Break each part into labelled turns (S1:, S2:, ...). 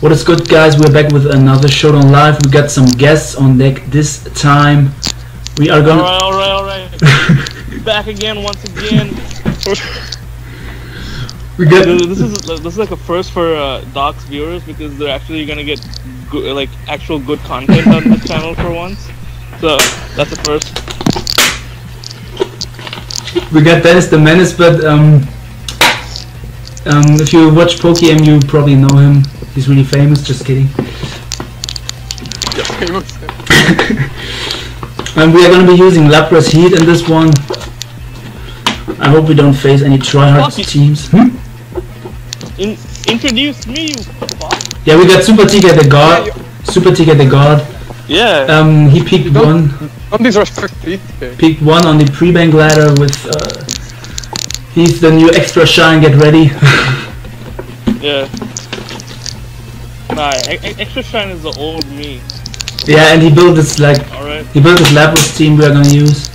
S1: What is good, guys? We're back with another Showdown Live. We got some guests on deck this time. We are gonna.
S2: Alright, alright, alright. Back again, once again.
S1: we got.
S2: This is this is like a first for uh, Dokk's viewers because they're actually gonna get good, like actual good content on this channel for once. So that's the first.
S1: We got Denis the Menace, but um, um, if you watch PokeM, you probably know him. He's really famous. Just kidding.
S3: Yeah, famous.
S1: And we are gonna be using Lapras Heat in this one. I hope we don't face any tryhard teams. Hmm?
S2: In, introduce me, you.
S1: Yeah, we got Super TK the God.
S3: Yeah,
S1: Super TK the God.
S2: Yeah.
S1: Um, he peaked
S3: Don't-
S1: one.
S3: Don't disrespect PK.
S1: Peaked one on the pre-bank ladder with. Uh, he's the new extra shine. Get ready.
S2: yeah. Nah, extra shine is the old me.
S1: yeah, and he built this like
S2: Alright.
S1: he built this Lapras team we are gonna use.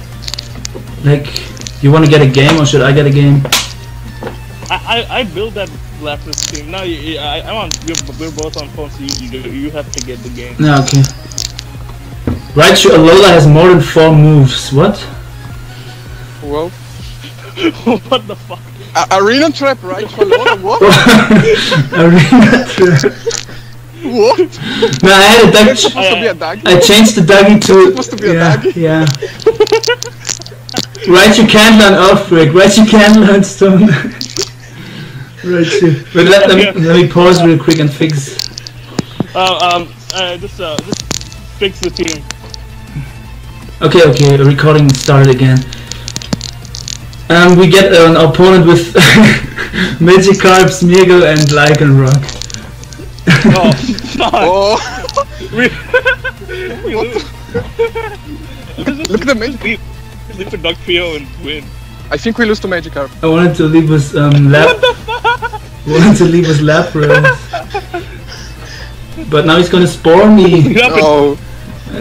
S1: Like, you want to get a game or should I get a game?
S2: I, I, I built that Lapras team. Now you, you- I, I'm on. We're, we're both on phone, so you, you you have to get the game.
S1: No, okay. Raichu Alola has more than four moves. What?
S3: Well,
S2: what the fuck?
S3: a- arena trap, right? Hello, what?
S1: Arena Trap.
S3: What?
S1: No, I had a
S3: That's
S1: duck.
S3: supposed to be a dag.
S1: I changed the Dougie to.
S3: supposed to be a
S1: yeah,
S3: Dougie.
S1: yeah. Raichu can't learn Earthquake. Raichu can learn Stone. Raichu. But let, let, me, let me pause real quick and fix.
S2: Uh, um, uh, just uh, just fix the team.
S1: Okay, okay, recording started again. Um, we get an opponent with Magikarp, Smeargle, and Lycanroc.
S2: Oh, fuck.
S3: Oh,
S2: We, we lose. Just-
S3: Look at the
S2: just
S3: magic.
S2: Leave, leave the Dugtrio and win.
S3: I think we lose to Magikarp.
S1: I wanted to leave us um, lap. wanted to leave us Lapras. But now he's gonna spore me.
S3: No.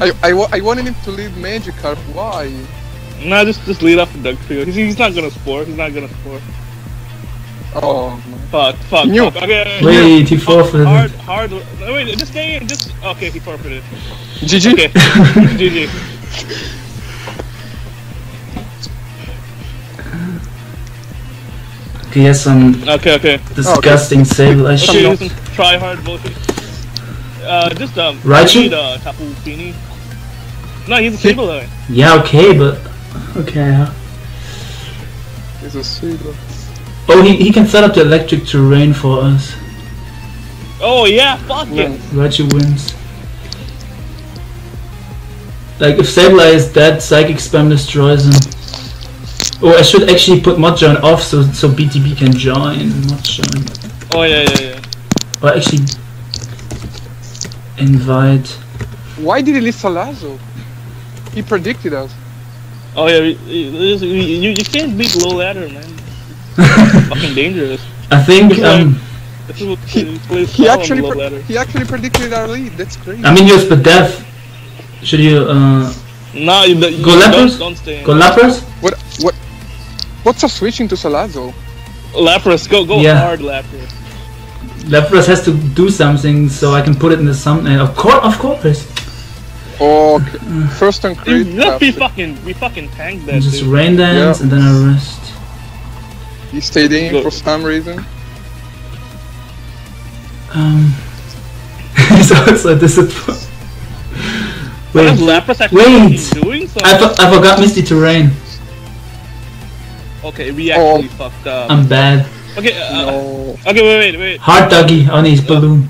S3: I, I, I wanted him to lead Magikarp. Why?
S2: Nah, just just lead off the Dugtrio. He's, he's not gonna spore. He's not gonna spore.
S3: Oh, man.
S2: Fuck, fuck,
S3: Knew.
S2: fuck. Okay.
S1: Wait, he forfeited.
S2: Hard, hard. Wait, this stay. this. okay. He forfeited.
S3: GG.
S2: Okay. GG.
S1: He has some
S2: Okay, okay.
S1: disgusting Sableye
S2: Okay,
S1: shit.
S2: some try hard bullshit. Uh, just um.
S1: Raichu?
S2: Need, uh, Tapu Fini. No, he's a single line.
S1: Yeah, okay, but okay. huh?
S3: He's a Seedler.
S1: Oh, he, he can set up the electric terrain for us.
S2: Oh yeah, fuck
S3: No.
S2: it.
S1: Raichu wins. Like if Sableye is dead, Psychic Spam destroys him. Oh, I should actually put modjoin off so so BTB can join modjoin.
S2: Oh yeah, yeah, yeah.
S1: Or actually invite.
S3: Why did he leave Salazzle? He predicted us.
S2: Oh yeah, we- we- we- you, you can't beat low ladder, man. Fucking dangerous.
S1: I think um
S2: This is what
S3: He-
S2: he, plays
S3: He
S2: well on
S3: actually,
S2: low
S3: pre-
S2: ladder.
S3: he actually predicted our lead. That's crazy.
S1: I mean use Bidef. Should you uh
S2: Nah, you, you
S1: Go
S2: don't, don't stay. in.
S1: go Lapras?
S3: What? What? What's a switching to Salazzle?
S2: Lapras, go go
S1: Yeah.
S2: hard, Lapras.
S1: Lapras has to do something so I can put it in the thumbnail. Of course, of course.
S3: Oh, okay. first and great.
S2: Look, we fucking we fucking tanked that.
S1: And just
S2: dude.
S1: rain dance
S3: Yeah.
S1: and then I rest.
S3: He stayed in
S2: Go.
S3: for some reason.
S1: Um, he's also disappointed.
S2: What is
S1: Wait,
S2: Lapras
S1: wait.
S2: doing? So
S1: I, for- I forgot Misty Terrain.
S2: okay, we
S3: Oh.
S2: actually fucked up.
S1: I'm bad.
S2: okay, uh,
S3: No.
S2: okay, wait, wait, wait.
S1: Hard Dougie on his balloon.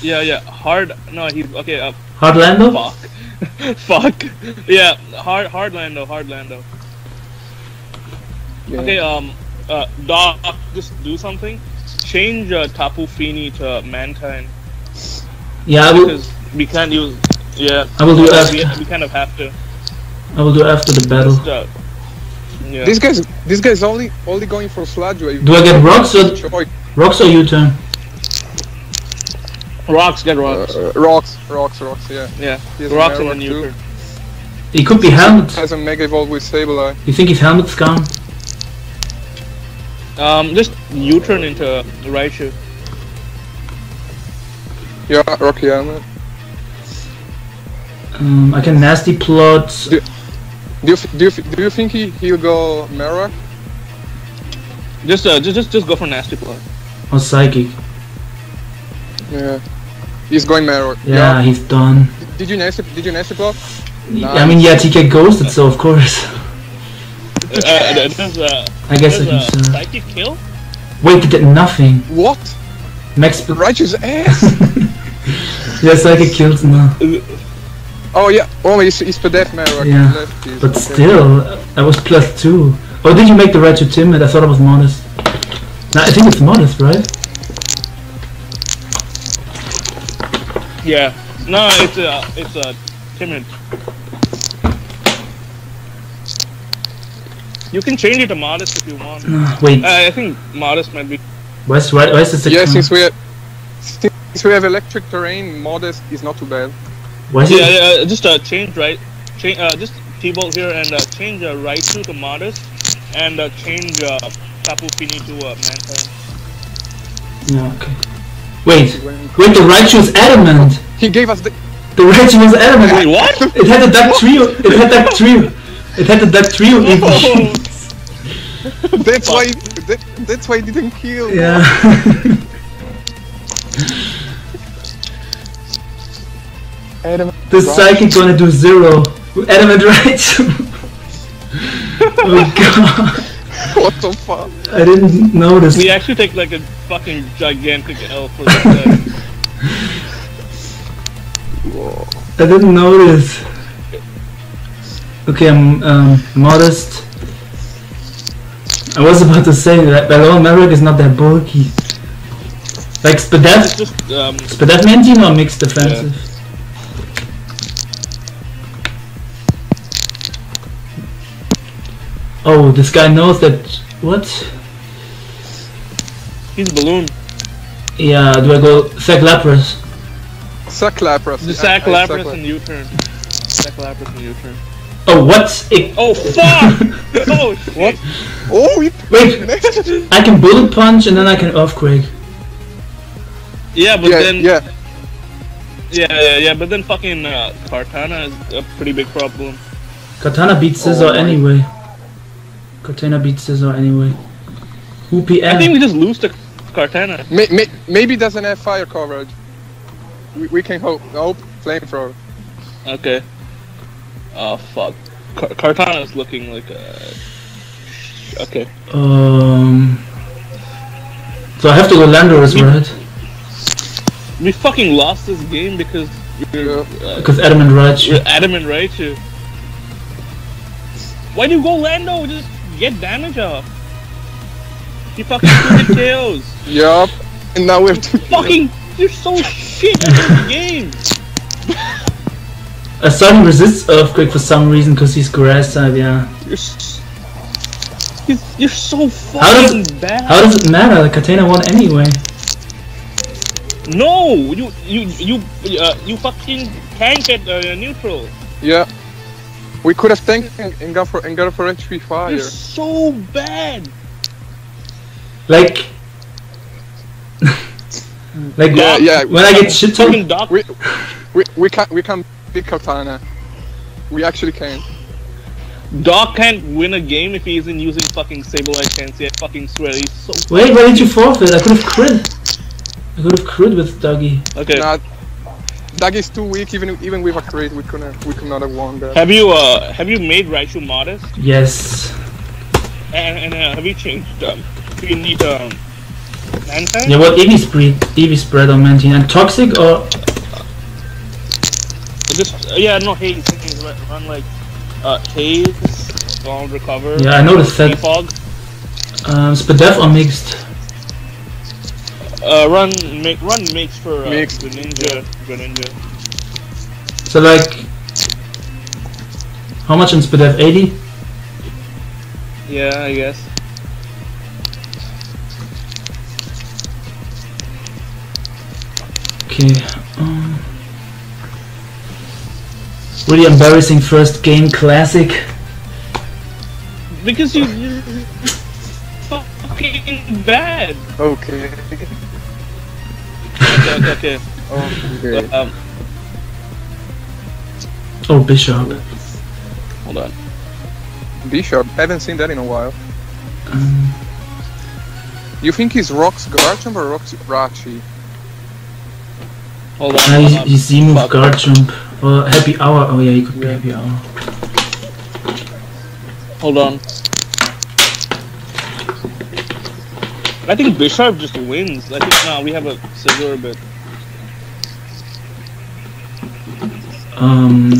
S2: Yeah, yeah, hard. No, he's okay. Uh,
S1: Hard Lando?
S2: fuck, fuck. Yeah, hard, hard Lando, hard Lando.
S3: Yeah.
S2: Okay, um, uh, Dokk, just do something. Change uh, Tapu Fini to Mantine
S1: Yeah, I will.
S2: because we can't use. Yeah,
S1: I will do
S2: we,
S1: after.
S2: we kind of have to.
S1: I will do after the battle.
S2: Just, uh, yeah.
S3: This guy's this guy's only only going for Sludge
S1: Do I get rocks or rocks or U-turn?
S2: rocks, get rocks.
S3: Uh, rocks, rocks, rocks. Yeah.
S2: yeah,
S3: he has a
S2: rocks and
S3: Marowak
S2: then
S3: too.
S2: you.
S1: He could be helmet.
S3: Has a Mega Evolve with Sableye.
S1: You think his helmet's gone?
S2: Um, just U-turn into Raichu.
S3: Yeah, Rocky Helmet.
S1: Um, I can nasty plot.
S3: Do you do you do you think he he'll go Marok?
S2: Just uh, just just just go for nasty plot.
S1: Or psychic.
S3: Yeah. He's going Marok.
S1: Yeah, he's done.
S3: Did you nasty Did you nasty plot?
S1: I mean, yeah, TK ghosted, so of course.
S2: Uh, does
S1: I guess I
S2: does
S1: can.
S2: psychic kill?
S1: wait, he did nothing.
S3: What?
S1: Max. Sp-
S3: Righteous ass.
S1: yeah, psychic kills now.
S3: oh yeah. Oh, he's he's for death Marok.
S1: Yeah,
S3: Lefties,
S1: But
S3: okay.
S1: still, I was plus two. Oh, did you make the Raichu timid? I thought it was modest. No, I think it's modest, right?
S2: Yeah. No, it's a, it's uh, timid. You can change it to modest if you want. Uh,
S1: Wait,
S2: I think modest might be.
S1: where's right? Where's the six?
S3: Yeah, since we have since we have electric terrain, modest is not too bad.
S1: Where's
S2: Yeah,
S1: it?
S2: uh, just uh, change right. Change uh, just T-bolt here and uh, change uh, right to to modest, and uh, change uh, Tapu Fini to uh, Mantine.
S1: Yeah, okay. Wait, wait, the Raichu is adamant.
S3: He gave us the.
S1: The Raichu was adamant.
S2: Wait, what?
S1: It had the Dugtrio. It had Dugtrio. It had the Dugtrio.
S2: Oh,
S3: That's why. That, that's why he didn't kill.
S1: yeah.
S3: Adam.
S1: the psychic gonna do zero. Adamant Raichu. oh god.
S3: What the fuck?
S1: I didn't notice.
S2: we actually take like a fucking gigantic L for this. Uh,
S1: I didn't notice. Okay, I'm um, modest. I was about to say that Ballon Merrick is not that bulky. Like
S2: it's
S1: Spadef,
S2: just um,
S1: Spadef main team or mixed defensive? Oh, this guy knows that. What?
S2: he's a balloon.
S1: Yeah, do I go Sack Lapras?
S3: Sack Lapras.
S2: The sack Lapras
S3: Sack
S2: and U-turn. Sack Lapras and U-turn.
S1: Oh, what? It,
S2: Oh fuck! oh shit!
S3: What? Oh, he
S1: wait, I can bullet punch and then I can earthquake.
S2: Yeah, but
S3: yeah,
S2: then
S3: yeah.
S2: yeah, yeah, yeah, but then fucking uh, Kartana is a pretty big problem.
S1: Kartana beats Scizor
S3: Oh
S1: anyway. Kartana beats Scizor anyway. Who PM?
S2: I think we just lose to Kartana.
S3: May, may, maybe doesn't have fire coverage. We, we can hope. Nope. Flamethrower.
S2: Okay. Oh fuck. Car- Kartana is looking like a. Okay.
S1: Um. So I have to go Landorus, right?
S2: We fucking lost this game because we're, uh,
S1: Because Adamant right.
S2: we're adamant, right? To... Why do you go Lando? Just get damage off. You fucking stupid KOs.
S3: Yup. And now we have to.
S2: Fucking, you're so shit at this game.
S1: I saw him resist Earthquake for some reason because he's grass type, yeah.
S2: You're, you're, you're so
S1: How does-
S2: fucking bad.
S1: How does it matter? The Kartana won anyway.
S2: No, you you you uh, you fucking tanked at uh, neutral.
S3: Yeah. We could have tanked and, and got for and got for HP fire.
S2: You're so bad.
S1: Like. like,
S3: Yeah, yeah.
S1: when I get shit
S2: Fucking
S1: on.
S2: Dokk.
S3: We we we can't we can't beat Kartana. We actually can.
S2: Dokk can't win a game if he isn't using fucking Sableye Chansey. I fucking swear, he's so.
S1: Wait, why did you forfeit? I could have crit. I could have crit with Dougie.
S2: Okay.
S3: Nah, Dag is too weak. Even even with a crit, we couldn't we could not have won that.
S2: Have you uh have you made Raichu modest?
S1: Yes.
S2: And, and uh, have you changed um? Do you need um? Mantine?
S1: Yeah, what EV spread? EV spread on Mantine and toxic or
S2: Just uh, yeah, no haze. haze run, run like uh haze. Don't recover.
S1: Yeah, I noticed that.
S2: Fog.
S1: um, Spadef or mixed?
S2: Uh, run make run makes for uh,
S3: Mixed.
S2: Greninja. Greninja.
S1: So like, how much in Spadef? 80?
S2: Yeah, I guess.
S1: Okay. Um, really embarrassing first game classic.
S2: Because you, you're fucking bad.
S3: Okay.
S2: Okay, okay, okay.
S3: Okay.
S2: Um,
S1: Oh, Bisharp.
S2: hold on.
S3: Bisharp. Haven't seen that in a while.
S1: Um,
S3: You think he's Rox Garchomp or Rox Rachi?
S2: Hold on.
S1: ah, he's,
S2: um,
S1: he's Z-move Garchomp. Or Happy Hour. Oh yeah, he could be
S3: Yeah.
S1: Happy Hour.
S2: Hold on. I think Bisharp just wins. I think no, we have a Scizor, but
S1: Um,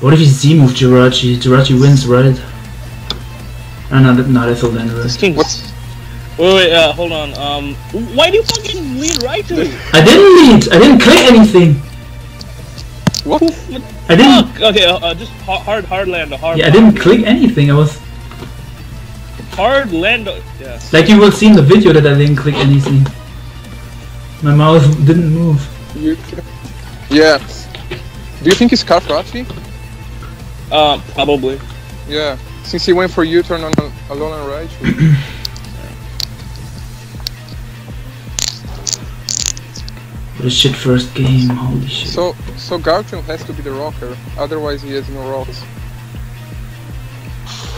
S1: what if he Z-move Jirachi? Jirachi wins, right? Oh, no, that, no, that's all then,
S2: this king.
S3: What's
S2: Wait, wait, uh, hold on. Um, why do you fucking lead right to me?
S1: I didn't lead! I didn't click anything!
S3: what?
S1: I didn't...
S2: Fuck. Okay, uh, uh, just hard, hard land, a hard.
S1: Yeah, I didn't click anything. I was...
S2: Hard land. Yeah.
S1: Like you will see in the video that I didn't click anything. My mouse didn't move.
S3: You, yeah. Do you think he's Scarf Rachi?
S2: Uh, probably.
S3: Yeah. Since he went for U-turn on a Alolan Raichu.
S1: What a shit first game, holy shit.
S3: so, so Garchomp has to be the rocker. Otherwise, he has no rocks.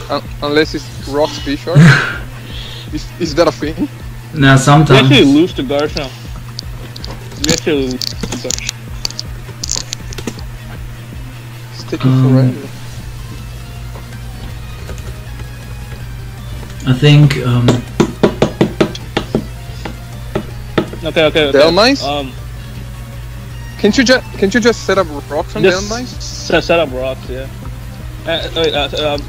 S3: Un- unless it's Rocks Bisharp. is, is that a thing?
S1: Nah,
S2: We
S1: sometimes.
S2: actually lose to Garchomp. We actually lose to Garchomp.
S3: It's taking
S1: Um,
S3: forever.
S1: I think, um,
S2: Okay, okay, okay.
S3: Dhelmise?
S2: Um,
S3: Can't you just can't you just set up rocks on
S2: just
S3: Dhelmise?
S2: set, set up rocks, yeah. Uh, wait, uh, um,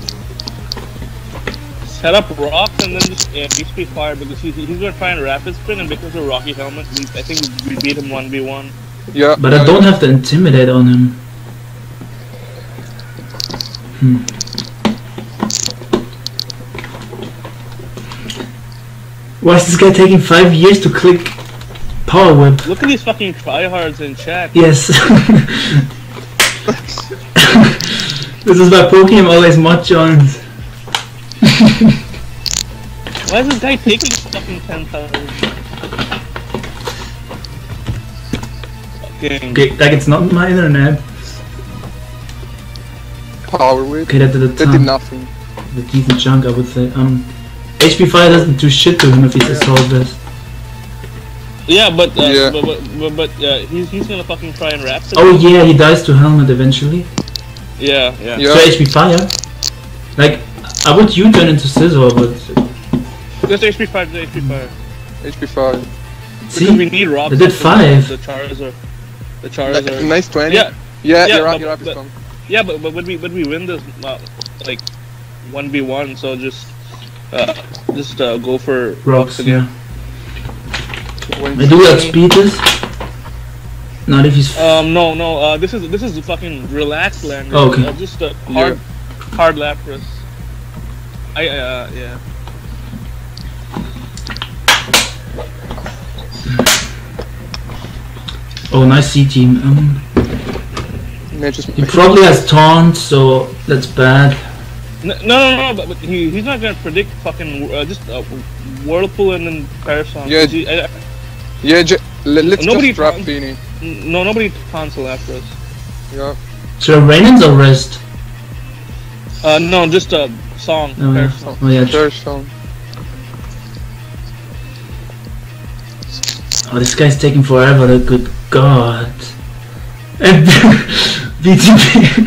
S2: set up rocks and then just yeah, HP fire because he's, he's gonna try and rapid spin and because of Rocky helmet, we, I think we beat him one v one.
S3: Yeah.
S1: but
S3: yeah,
S1: I don't have to intimidate on him. Hmm. Why is this guy taking five years to click Power Whip?
S2: Look at these fucking tryhards in chat.
S1: Yes. this is why Pokemon always mod joins.
S2: Why is this guy taking fucking ten thousand? Fucking.
S1: Okay, like it's not my internet.
S3: Power Whip.
S1: Okay, that did a
S3: That did
S1: ton.
S3: nothing.
S1: The decent chunk, I would say. Um, HP Fire doesn't do shit to him if he's assault vest.
S2: Yeah, but uh,
S3: Yeah.
S2: but but, but, but uh, he's he's gonna fucking try and rap.
S1: Oh yeah, he dies to helmet eventually.
S2: yeah, yeah.
S3: Yeah.
S1: So HP Fire. Like, I would U-turn into Scizor, but
S2: Just HP five, just HP five.
S3: HP five.
S2: Because we need Rob.
S1: they did five.
S2: The Charizard. The Charizard.
S3: Nice twenty.
S2: Yeah,
S3: Yeah,
S2: Yeah,
S3: you're right.
S2: but-
S3: You're right.
S2: but-
S3: Tom.
S2: yeah, but but when we when we win this, uh, like one v one, so just uh, just uh, go for
S1: rocks.
S2: again.
S1: Yeah.
S3: When
S1: I do outspeed this. Not if he's.
S2: Um, no, no. Uh, this is this is a fucking relaxed land.
S1: Oh, okay.
S2: Uh, just a hard, hard Lapras. I uh yeah.
S1: Oh, nice C team. Um, he probably has taunt, so that's bad.
S2: No, no, no, no but, but he, he's not gonna predict fucking uh, just uh, Whirlpool and then Perish Song.
S3: Yeah.
S2: He, I, I,
S3: yeah. Ju- let, let's
S2: Nobody
S3: just drop Beanie.
S2: no, nobody taunts Lapras.
S3: Yeah.
S1: So Rainens or rest?
S2: Uh, no, just a song.
S1: Oh yeah.
S2: Perish Song.
S1: Oh yeah.
S3: There's some.
S1: Oh, this guy's taking forever. Good God. And BTB,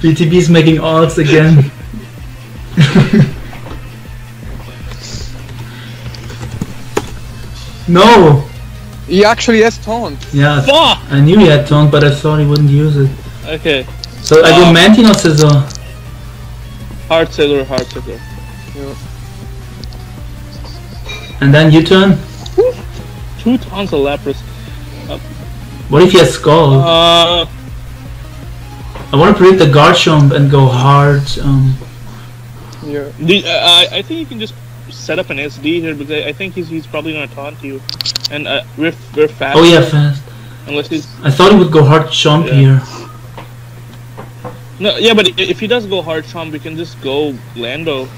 S1: BTB is making odds again. no.
S3: He actually has taunt.
S1: Yeah.
S2: Fuck.
S1: I knew he had taunt, but I thought he wouldn't use it.
S2: Okay.
S1: So I go
S2: Um,
S1: Mantine or Scizor?
S2: Hard Scizor, Hard Scizor.
S1: And then U-turn?
S2: Two taunts of Lapras.
S1: What if he has Skull?
S2: Uh,
S1: I want to predict the Garchomp and go hard. Um,
S3: Yeah.
S2: the, uh, I I think you can just set up an SD here because I, I think he's he's probably gonna taunt you, and uh, we're we're fast.
S1: oh yeah, fast.
S2: Unless he's
S1: I thought he would go hard Chomp
S2: Yeah.
S1: here.
S2: no, yeah, but if he does go hard chomp, we can just go Lando.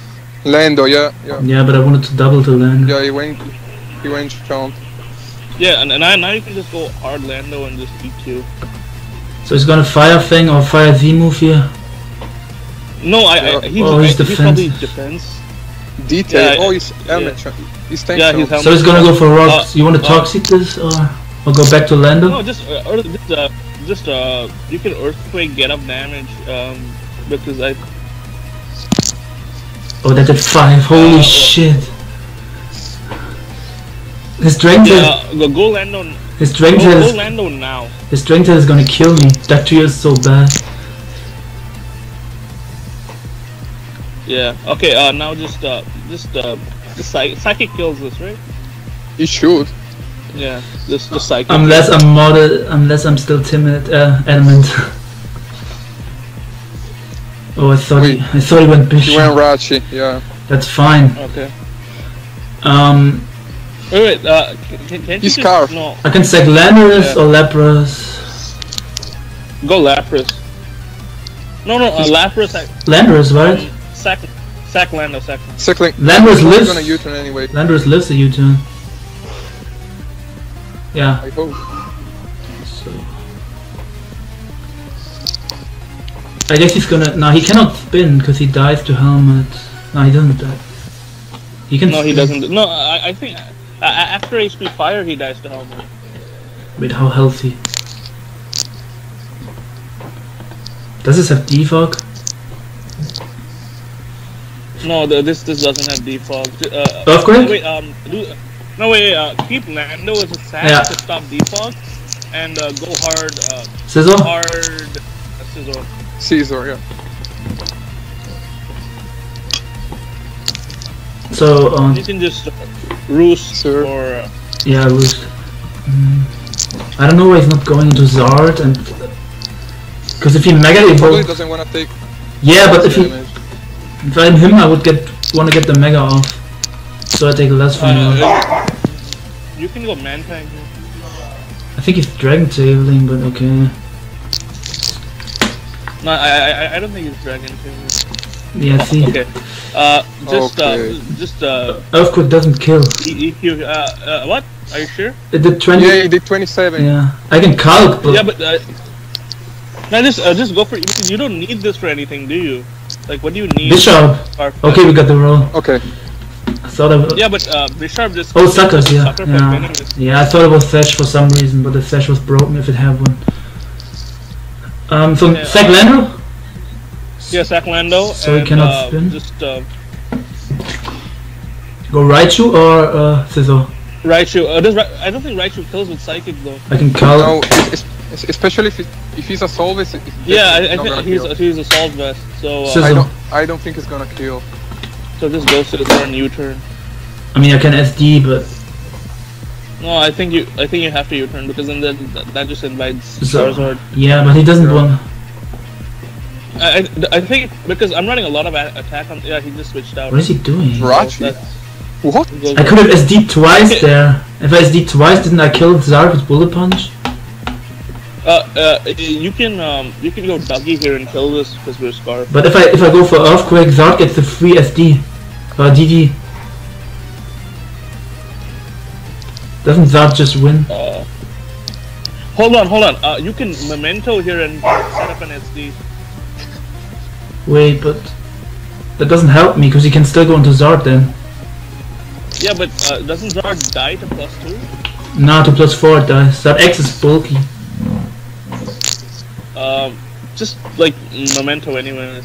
S3: Lando. Yeah. Yeah.
S1: Yeah, but I wanted to double to land.
S3: Yeah. He went. He went chomp.
S2: Yeah, and, and now, now you can just go hard Lando and just EQ.
S1: So he's gonna fire Fang or fire Z move here.
S2: No, I,
S3: Yeah.
S2: I he's,
S1: Oh, he's
S2: he's,
S1: defense.
S2: probably defense.
S3: Detail.
S2: Yeah,
S3: oh, he's
S2: yeah.
S3: Helmet. shot. He's tank
S2: Yeah, he's helmet.
S1: So he's gonna go for rocks.
S2: Uh,
S1: you wanna
S2: uh,
S1: toxic this or or go back to Lando?
S2: No, just uh, earth- just uh, just uh, you can earthquake get up damage um because I
S1: Oh, that did five. Holy
S2: Uh,
S1: shit. His strength,
S2: yeah go, go Lando n-
S1: his strength,
S2: go, go
S1: is,
S2: Lando now.
S1: his strength is gonna kill me. That tree is so bad.
S2: Yeah. Okay. Uh, now just uh, just uh, the psych- psychic kills this, right?
S3: He should.
S2: Yeah. Just the psychic.
S1: Unless I'm modded, unless I'm still timid, uh, adamant. oh, I thought he,
S3: Wait.
S1: I thought he went
S3: He went Rachi. Yeah.
S1: That's fine.
S2: Okay.
S1: Um,
S2: Wait, wait. Uh, can, can, can't you
S3: He's
S2: just no
S1: I can say Landorus
S2: Yeah.
S1: or Lapras.
S2: go Lapras? No, no. Uh, Lapras. I,
S1: Landorus, right?
S2: sack, sack Lando. Sack. Lando.
S3: Circling.
S1: Landorus
S3: He's
S1: lives.
S3: gonna U-turn anyway.
S1: Landorus lives a U-turn. Yeah.
S3: I hope.
S1: So. I guess he's gonna. No, he cannot spin because he dies to helmet. No, he doesn't die. He can.
S2: No, he doesn't. No, I, I think uh, after HP fire, he dies to helmet.
S1: Wait, how healthy? Does this have defog?
S2: No, the, this this doesn't have defog. Uh,
S1: Earthquake?
S2: Wait, um, do, no wait, uh, keep Lando as a sack
S1: Yeah.
S2: to stop defog, and uh, go hard, uh,
S1: Sizzle?
S2: hard. Uh, Scizor.
S3: Caesar. Yeah.
S1: So, um,
S2: You can just uh, roost
S3: Sir.
S2: or uh,
S1: yeah, roost. Mm, I don't know why he's not going into Zard and. Because if he mega
S3: Probably
S1: evolve.
S3: doesn't want to take.
S1: Yeah, but if he.
S3: Damage.
S1: If I'm him, I would get want to get the mega off. So I take less from him.
S2: uh, you can go man tank.
S1: I think he's dragon tailing, but okay.
S2: No, I I, I- I don't think it's dragon. Tail.
S1: Yeah, see.
S2: Okay. Uh, just
S3: Okay.
S2: uh, just uh,
S1: Earthquake doesn't kill.
S2: EQ. Uh, uh, what? Are you sure?
S1: It did 20.
S3: Yeah, he did 27.
S1: Yeah. I can calc, but.
S2: Yeah, but uh, now just uh, just go for it because you don't need this for anything, do you? Like, what do you need?
S1: Bisharp!
S2: Or-
S1: Okay, we got the roll.
S3: Okay.
S1: I thought I would.
S2: Yeah, but uh, Bisharp just.
S1: Oh, suckers, yeah.
S2: Sucker
S1: Yeah. yeah, I thought it was Thatch for some reason, but the Thatch was broken if it had one. Um, so,
S2: Yeah,
S1: Sack
S2: uh,
S1: Lando?
S2: Yeah, Sack Lando.
S1: So he
S2: and,
S1: cannot
S2: uh,
S1: spin?
S2: Just uh,
S1: Go Raichu or uh, Scizor?
S2: Raichu. Uh, does Ra- I don't think Raichu kills with Psychic though.
S1: I can calc.
S3: No, es- es- especially if, it, if he's a Solvis. it's
S2: Yeah, I, I think he's
S3: kill.
S2: he's a Salt Vest. So uh,
S3: I don't. I don't think it's gonna kill.
S2: so just go Scizor and U-turn.
S1: I mean, I can SD, but.
S2: No, I think you I think you have to U-turn because then that that, that just invites
S1: So-
S2: Charizard.
S1: Yeah, but he doesn't
S3: Yeah.
S1: want.
S2: I, I, I think because I'm running a lot of attack on. Yeah, he just switched out.
S1: What is he doing?
S2: So
S3: Rachi?
S2: that's-
S3: What?
S1: I could have SD twice there. If I SD twice, didn't I kill Zard with Bullet Punch?
S2: Uh, uh, you can um, you can go Dougie here and kill this because we're Scarf.
S1: But if I if I go for Earthquake, Zard gets the free SD. Uh, DD. Doesn't Zard just win?
S2: Uh, hold on, hold on. Uh, you can Memento here and set up an SD.
S1: Wait, but that doesn't help me because he can still go into Zard then.
S2: Yeah, but uh, doesn't Zard die to plus two?
S1: Nah, to plus four it dies. Zard X is bulky.
S2: Um, just like Memento, anyways.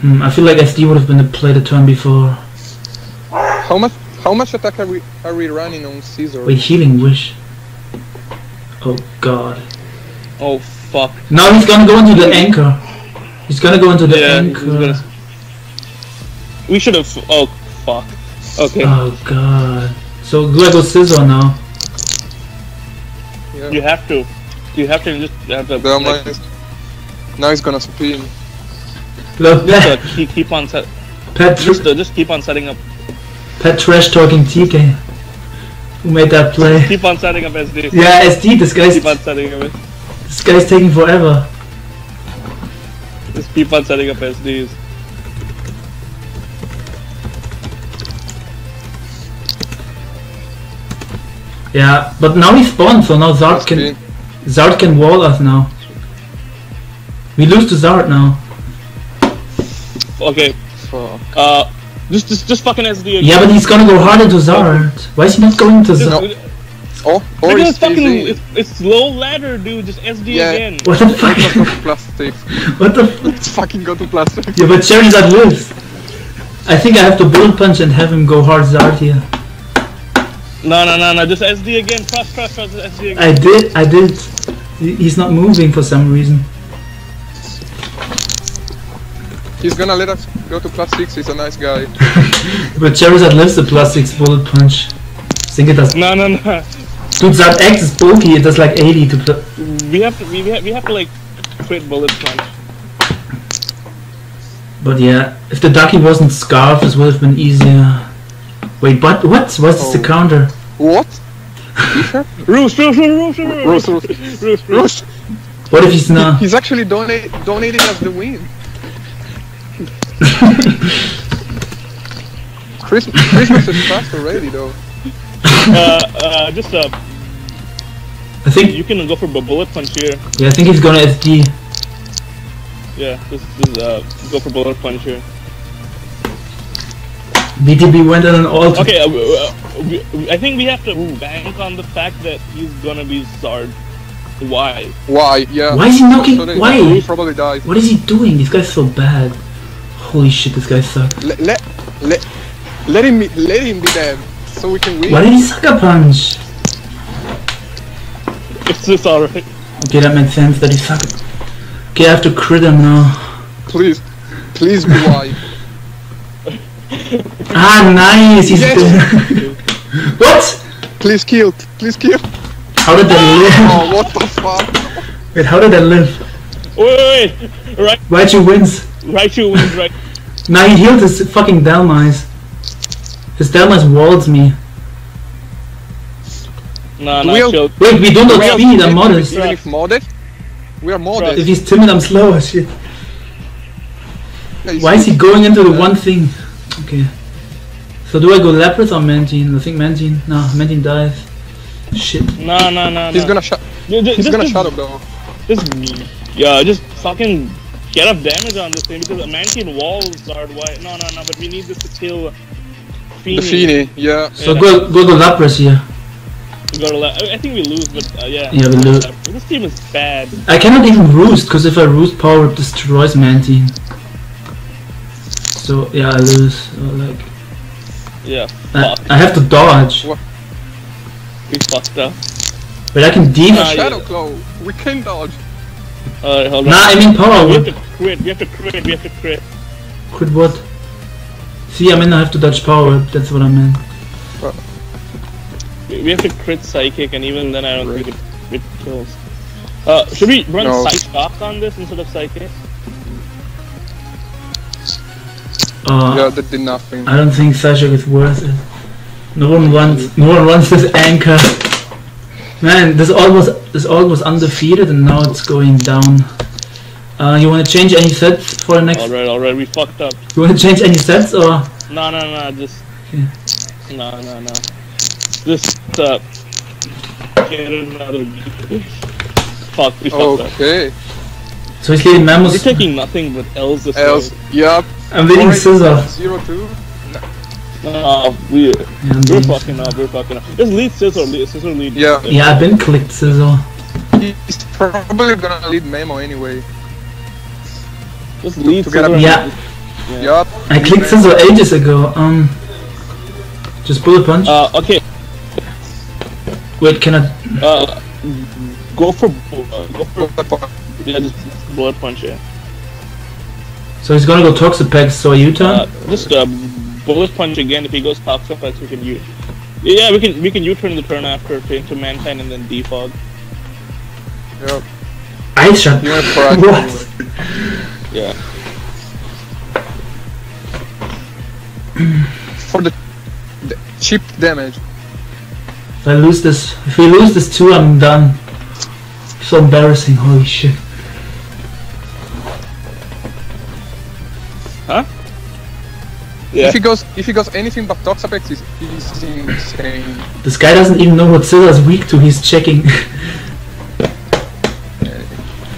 S1: Hmm, I feel like SD would have been the play the turn before.
S3: How much? How much attack are we are we running on Caesar?
S1: Wait, Healing Wish. Oh god.
S2: Oh fuck.
S1: Now he's gonna go into the anchor. He's gonna go into the
S2: Yeah, he's
S1: anchor.
S2: Gonna- We should have. Oh fuck. Okay.
S1: Oh god. So do I go Scizor now?
S3: Yeah.
S2: You have to. You have to just have to.
S3: Then
S2: like,
S3: like, now he's gonna spin.
S1: Look,
S2: just, uh, keep, keep on set.
S1: Pet,
S2: Just uh, just keep on setting up.
S1: Pet trash talking TK. Who made that play?
S2: Keep on setting up SD.
S1: Yeah, SD, this guy's
S2: Keep on setting up.
S1: this guy's taking forever.
S2: Just keep on setting up SDs.
S1: Yeah, but now he spawned, so now Zard can Zard can wall us now. We lose to Zard now.
S2: Okay.
S3: Fuck.
S2: Uh, just just just fucking SD again.
S1: Yeah, but he's gonna go hard into Zard. Why is he not going to
S2: Just-
S1: Zard?
S3: Oh, or
S2: Because
S3: he's
S2: it's fucking it's, it's low ladder, dude. Just SD
S3: Yeah.
S2: again.
S1: What the fuck?
S3: plastic.
S1: what the? F-
S3: Let's fucking go to plastic.
S1: yeah, but Charizard lives. I think I have to bullet punch and have him go hard Zard here.
S2: No, no, no, no. Just SD again. Trust, trust, trust. SD again.
S1: I did, I did. He's not moving for some reason.
S3: He's gonna let us go to six. He's a nice guy.
S1: But Charizard lives the plus six bullet punch. I think it does.
S2: No, no, no.
S1: Dude, that X is bulky. It does like 80 to.
S2: We have to. We we have, we have to like quit bullet punch.
S1: but yeah, if the ducky wasn't scarf, this would have been easier. Wait, but what? What's the
S3: Oh.
S1: counter?
S3: What?
S2: Roost, roost, roost, roost,
S3: Roost,
S2: roost.
S3: Roost.
S1: What if he's not?
S3: He's actually donate, donating us the win. Christmas, Christmas is fast already though.
S2: Uh, uh, just uh,
S1: I think.
S2: you can go for a bullet punch here.
S1: Yeah, I think he's gonna SD.
S2: Yeah, just, just uh, go for bullet punch here.
S1: BTB went on an alt.
S2: Okay, uh, uh, we, we- I think we have to bank on the fact that he's gonna be Zard. Why?
S3: Why? Yeah.
S1: Why is he knocking?
S3: So
S1: Why?
S3: He probably died.
S1: What is he doing? This guy's so bad. Holy shit, this guy sucks.
S3: Let let let, let him be, let him be dead so we can win.
S1: Why did he sucker punch?
S2: It's just alright.
S1: Okay, that makes sense that he sucked. Okay, I have to crit him now.
S3: Please, please be why.
S1: Ah, nice. He's
S3: Yes.
S1: dead. what?
S3: Please kill. Please kill.
S1: How did that live?
S3: Oh, what the fuck?
S1: Wait, how did that live?
S2: Wait, wait, wait. Right,
S1: Raichu wins.
S2: Raichu wins, right?
S1: Now he healed his fucking Dhelmise. His Dhelmise walls me.
S2: No, no,
S3: We'll-
S2: chill.
S1: Wait, we don't
S3: We
S1: know
S3: are
S1: speed, I'm
S3: even-
S1: modest.
S3: Even if modded, we are modded.
S1: If he's timid, I'm slow as shit.
S3: Yeah,
S1: Why is he going into the one thing? Okay. So do I go Lapras or Mantine? I think Mantine. No, Mantine dies. Shit.
S2: No, no, no, no.
S3: He's gonna shut.
S2: Ju- ju-
S3: He's
S2: just,
S3: gonna shut up though.
S2: Just, yeah, just fucking get up damage on this thing because a Mantian walls are why. No, no, no. But we need this to kill
S3: The
S2: Fini.
S3: Fini, yeah.
S1: So
S2: Yeah.
S1: go go to Lapras here.
S2: We gotta let- I I think we lose, but uh, yeah.
S1: Yeah, we lose.
S2: This team is bad.
S1: I cannot even roost, because if I roost, Power destroys Mantine. So yeah, I lose. So, like
S2: Yeah,
S1: I. I have to dodge,
S2: We fucked up.
S1: but I can deep.
S2: Nah, yeah.
S3: Shadow Claw. We can dodge.
S2: Alright, hold on.
S1: Nah, I mean Power
S2: we have
S1: Whip.
S2: to crit. We have to crit. We have to crit.
S1: Quit what? See, I mean I have to dodge Power Whip. That's what I meant.
S2: We we have to crit psychic, and even then, I don't think it, it kills. Uh, should we run
S3: No.
S2: psych shock on this instead of psychic?
S1: Uh,
S3: Yeah, that did nothing.
S1: I don't think Sasha is worth it. No one wants. No one wants this anchor. Man, this all was this all was undefeated, and now it's going down. Uh, you want to change any sets for the next?
S2: Alright, alright, we fucked up.
S1: You want to change any sets or?
S2: No, no, no, just.
S1: Okay.
S2: No, no, no. Just, uh. Get another. Fuck, we fucked up.
S3: Okay.
S1: So he's getting
S2: We're taking nothing but L's this
S3: Else,
S2: way.
S3: yep.
S1: I'm winning
S3: Alright,
S1: Scizor.
S3: Zero two.
S2: No, we,
S1: Yeah,
S2: we're fucking up, we're fucking up. Just lead Scizor, lead, Scizor lead.
S3: Yeah.
S1: Yeah, I've been clicked Scizor.
S3: He's probably gonna lead Memo anyway.
S2: Just lead
S3: to get
S2: Scizor.
S3: up-
S1: Yeah,
S3: Yup.
S1: I clicked Scizor ages ago. Um, just bullet punch.
S2: Uh, okay,
S1: Wait, can I?
S2: uh, go for, uh, go for, yeah, just bullet punch, yeah.
S1: So he's gonna go Toxapex. So a U-turn.
S2: Uh, just, uh, bullet punch again, if he goes Toxapex, we can U. Yeah, we can, we can U-turn the turn after to into Mantine and then defog.
S3: Yup.
S1: Ice shot.
S3: He went for ice
S1: what?
S2: Yeah.
S3: For the, the cheap damage.
S1: If I lose this, if we lose this two, I'm done. So embarrassing. Holy shit.
S2: Yeah.
S3: If he goes, if he goes anything but Toxapex, he's, he's insane.
S1: This guy doesn't even know what Zilla's weak to. He's checking.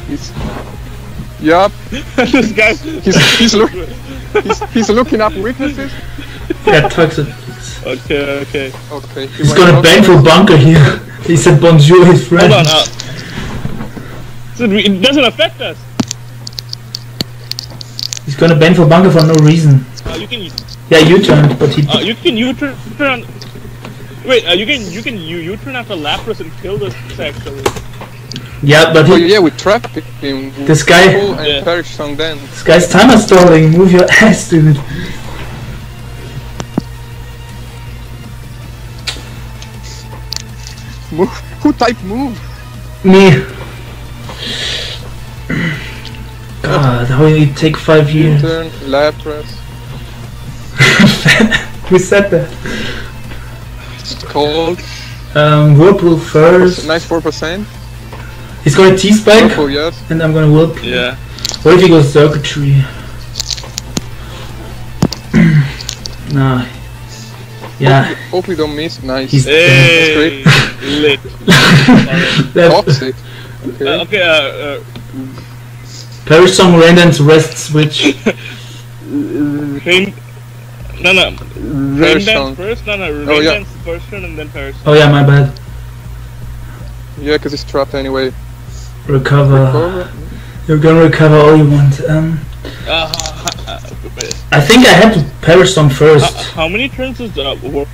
S3: He's, yup,
S2: this guy.
S3: he's he's, look, he's he's looking up weaknesses.
S1: yeah, toxic.
S2: Okay, okay.
S3: Okay, he
S1: He's
S3: went
S1: gonna bang for bunker here. He said bonjour, his friend.
S2: Hold on. Uh, so it doesn't affect us.
S1: He's gonna bang for bunker for no reason.
S2: Uh, you can
S1: Yeah, you turned, but he.
S2: uh, you can U-turn. turn- Wait, uh, you can you can U U-turn after Lapras and kill this actually.
S1: Yeah, but
S3: Oh
S1: he,
S3: yeah, we trapped him.
S1: This guy-
S3: and
S2: Yeah.
S3: Perish Song then.
S1: this guy's timer stalling. Move your ass, dude.
S3: Move. Who type move?
S1: Me. God, how you take five years?
S3: Turn, Lapras.
S1: Who said that?
S3: It's cold.
S1: Um, Whirlpool first.
S3: Nice four percent.
S1: He's got a T-spike,
S3: Purple, yes.
S1: and I'm gonna Whirlpool.
S2: Yeah.
S1: What if he goes Xurkitree? nah. Yeah.
S3: Hopefully don't miss. Nice.
S1: He's-
S2: Hey, lit.
S3: Toxic. Okay.
S2: Uh, okay, uh, uh,
S1: Perish Song ran rest switch.
S2: Rain. No, no. Rain dance
S3: Song.
S2: first. No, no. Rain
S3: Oh, yeah.
S2: dance first and then Perish.
S1: Oh yeah, my bad.
S3: Yeah, because it's trapped anyway.
S1: Recover.
S3: Cover.
S1: You're gonna recover all you want. Um,
S2: Uh,
S1: I think I had to Perish Song first.
S2: how, how many turns is that? war?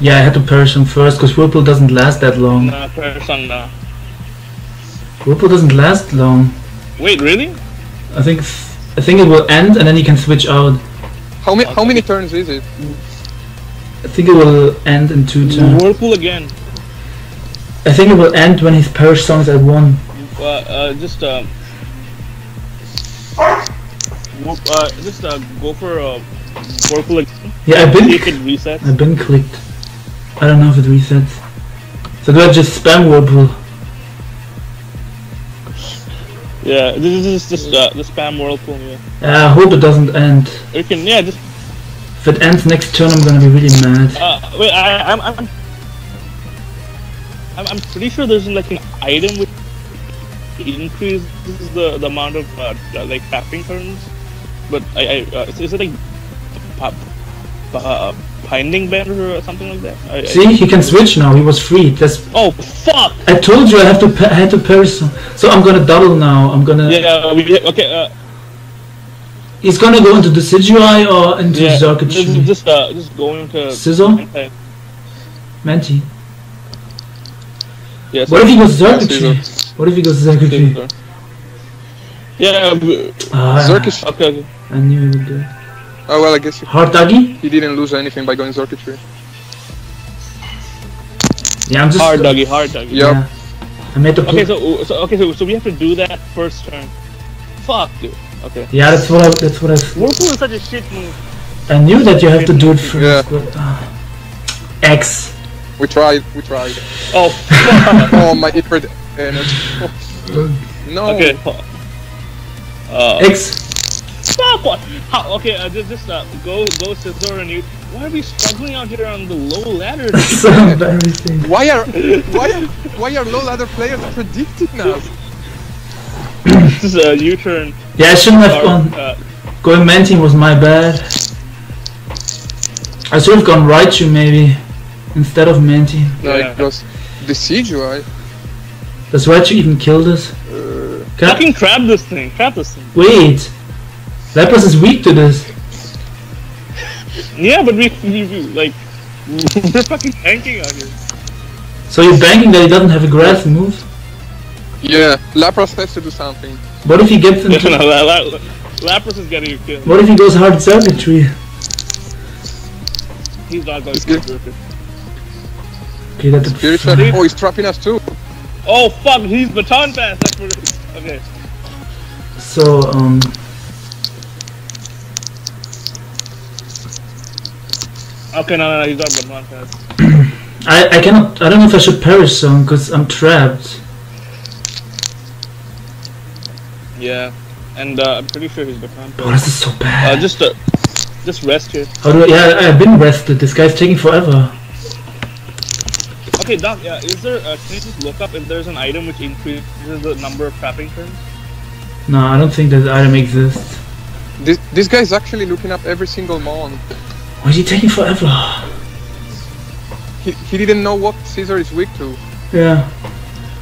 S1: Yeah, I had to Perish Song first because Whirlpool doesn't last that long.
S2: Nah, Perish on. Uh,
S1: Whirlpool doesn't last long.
S2: Wait, really?
S1: I think I think it will end and then you can switch out.
S3: How many how many turns is it?
S1: I think it will end in two turns.
S2: Whirlpool again.
S1: I think it will end when his Perish Song's at one.
S2: Uh, uh, just whoop, Uh, just uh, go for uh, Whirlpool again.
S1: Yeah, I've been
S2: See if it resets.
S1: I've been clicked. I don't know if it resets. So do I just spam Whirlpool?
S2: Yeah, this is just uh, the spam Whirlpool. Yeah.
S1: Yeah, I hope it doesn't end.
S2: You can yeah just
S1: If it ends next turn, I'm gonna be really mad.
S2: uh wait I I'm I'm I'm, I'm pretty sure there's like an item which increases the the amount of uh, like tapping turns, but I I uh, is, it like pop, uh, binding band or something like that? I, I-
S1: See, he can switch now. He was free. That's.
S2: oh fuck!
S1: I told you I have to. I had to Perish Song. So I'm gonna double now. I'm gonna.
S2: Yeah, we, okay. Uh,
S1: He's gonna go into the Decidueye or into
S2: yeah,
S1: Xurkitree.
S2: just just uh, just going to
S1: Sizzle? Menti.
S2: Yeah.
S1: What if he goes?
S3: Sizzle.
S1: What if he goes
S2: Xurkitree? Yeah. b-
S1: Ah,
S2: Okay. okay.
S1: I knew he would do it.
S3: Oh well, I guess he,
S1: Hard Duggy?
S3: he didn't lose anything by going Zorky Xurkitree.
S1: Yeah, I'm just.
S2: Hard doggy, hard doggy.
S3: Yup.
S1: Yeah. I made the.
S2: Okay,
S1: pl-
S2: so so okay, so, so we have to do that first turn. Fuck, dude. Okay.
S1: yeah, that's what I. That's what I.
S2: Whirlpool is such a shit move.
S1: I knew that you have to do it first.
S3: Yeah.
S1: But, uh, X.
S3: We tried. We tried.
S2: Oh.
S3: Oh my hyper energy. Oh, no.
S2: okay. Uh,
S1: X.
S2: fuck what? How? Okay, uh, just just uh, go go Scizor and you. Why are we struggling out here on the low ladder?
S1: so embarrassing.
S3: Why are why are why are low ladder players predicted now?
S2: this is a U-turn.
S1: Yeah, I shouldn't have gone.
S2: uh,
S1: Going Manting was my bad. I should have gone Raichu maybe instead of Manti.
S3: No,
S2: Yeah.
S3: it was Decidueye.
S1: Does Raichu even kill this? Can I-
S2: fucking trap this thing. Trap this thing.
S1: Wait. Lapras is weak to this.
S2: Yeah, but we, we, we like we're fucking tanking out here.
S1: So you're banking that he doesn't have a grass move?
S3: Yeah, Lapras has to do something.
S1: What if he gets
S2: no,
S1: into...
S2: no, La- La- Lapras is getting you killed.
S1: What if he goes hard Xurkitree?
S2: He's not going
S3: It's
S2: to
S3: good.
S2: get
S1: Okay, that's
S3: Spiritual. Oh, he's trapping us too.
S2: Oh fuck, he's baton pass. That's what it is. Okay.
S1: So, um...
S2: Okay, no, no, no, he's not baton pass.
S1: I, I cannot... I don't know if I should Perish Song, because I'm trapped.
S2: Yeah, and uh, I'm pretty sure he's baton
S1: Oh, this is so
S2: Uh,
S1: bad.
S2: just uh, Just rest here.
S1: How do I, yeah, I've been rested. This guy's taking forever.
S2: Okay, Dokk. Yeah, is there? Uh, can you just look up if there's an item which increases the number of trapping turns?
S1: No, I don't think that item exists.
S3: This this guy's actually looking up every single mon.
S1: Why is he taking forever?
S3: He he didn't know what Scizor is weak to.
S1: Yeah.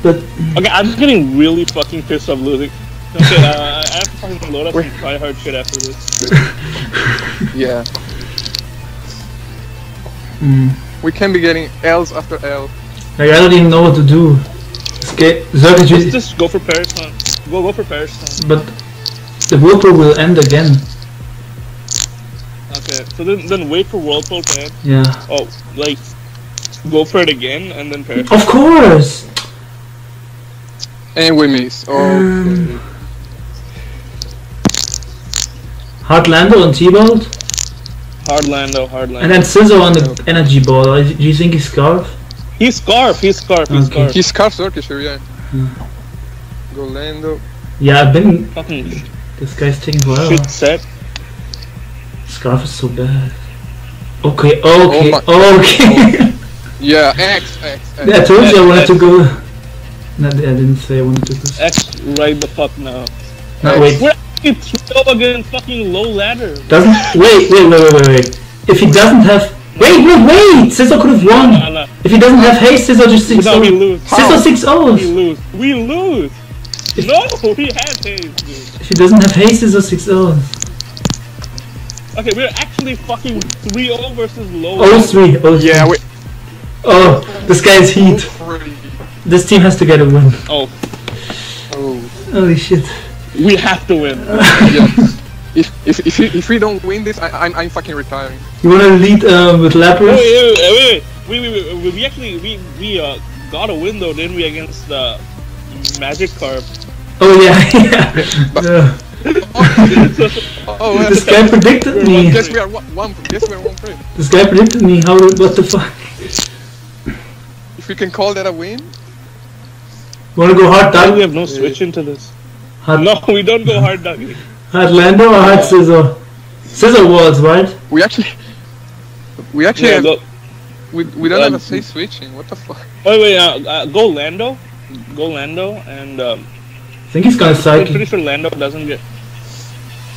S1: But
S2: Okay, I'm just getting really fucking pissed off losing. Okay, uh, I have to fucking load up some try hard shit after this.
S3: Yeah.
S1: mm,
S3: We can be getting L's after L.
S1: like I don't even know what to do. Escape Zerg
S2: Just,
S1: is
S2: just go for Perish now. Go, go for Perish now.
S1: but the whirlpool will end again.
S2: Okay, so then, then wait for Whirlpool to end.
S1: Yeah.
S2: Oh, like, go for it again and then Perish.
S1: Of course.
S3: And we miss. Okay.
S1: Um, Heartlando on T-Bolt,
S2: Hard Lando, hard Lando.
S1: and then Scizor on the energy ball. Uh, Do you think he's Scarf?
S2: He's Scarf, he's Scarf, he's
S1: Okay.
S2: Scarf.
S3: He's Scarf Turkish, yeah.
S1: Hmm.
S3: Golando.
S1: Yeah, I've been.
S2: Fucking
S1: This guy's taking forever.
S2: shit set.
S1: Scarf is so bad. Okay, okay, oh
S3: my-
S1: okay. Oh.
S3: Yeah, X, X, X.
S1: yeah, I told you I wanted to go. No, I didn't say I wanted to go.
S2: X right the fuck now.
S1: No, wait.
S2: We're actually three up against fucking low ladder.
S1: Doesn't wait, wait, wait, wait, wait, wait. If he doesn't have, wait, wait, wait. Scizor could have
S2: Nah,
S1: won.
S2: nah.
S1: If he doesn't have haze, Scizor just six
S2: No, we
S1: oh.
S2: lose.
S1: Scizor six
S2: We lose. We lose.
S1: If-
S2: No, he has haze, dude.
S1: If he doesn't have haze, Scizor six O's.
S2: Okay, we're actually fucking 3-0 versus low.
S1: Oh three, oh three.
S3: Yeah, we.
S1: Oh, this guy's heat. This team has to get a win.
S2: Oh,
S3: Oh.
S1: Holy shit.
S2: we have to win.
S3: Yeah. if, if, if, we, if we don't win this, I, I'm, I'm fucking retiring.
S1: You wanna lead um, with
S2: Wait,
S1: Lapras?
S2: wait, wait, wait, wait, wait, wait, wait, we actually, we, we, uh, got a win though, didn't we, against the Magikarp?
S1: Oh yeah, yeah. yeah.
S3: Oh, well,
S1: This guy predicted me.
S3: guess we are one, one guess we are one frame.
S1: This guy predicted me. How? What the fuck?
S3: If we can call that a win,
S1: Wanna go hard
S2: Why we have no switch into this?
S1: Hard,
S2: No, we don't go hard dog.
S1: hard Lando or hard Scizor? Scizor walls, right?
S3: we actually. We actually
S2: Yeah,
S3: have,
S2: go,
S3: we, we don't
S2: um,
S3: have a safe switching. What the fuck?
S2: wait, wait, uh, uh, go Lando, go Lando, and, um,
S1: I think he's gonna
S2: I'm pretty sure Lando doesn't get...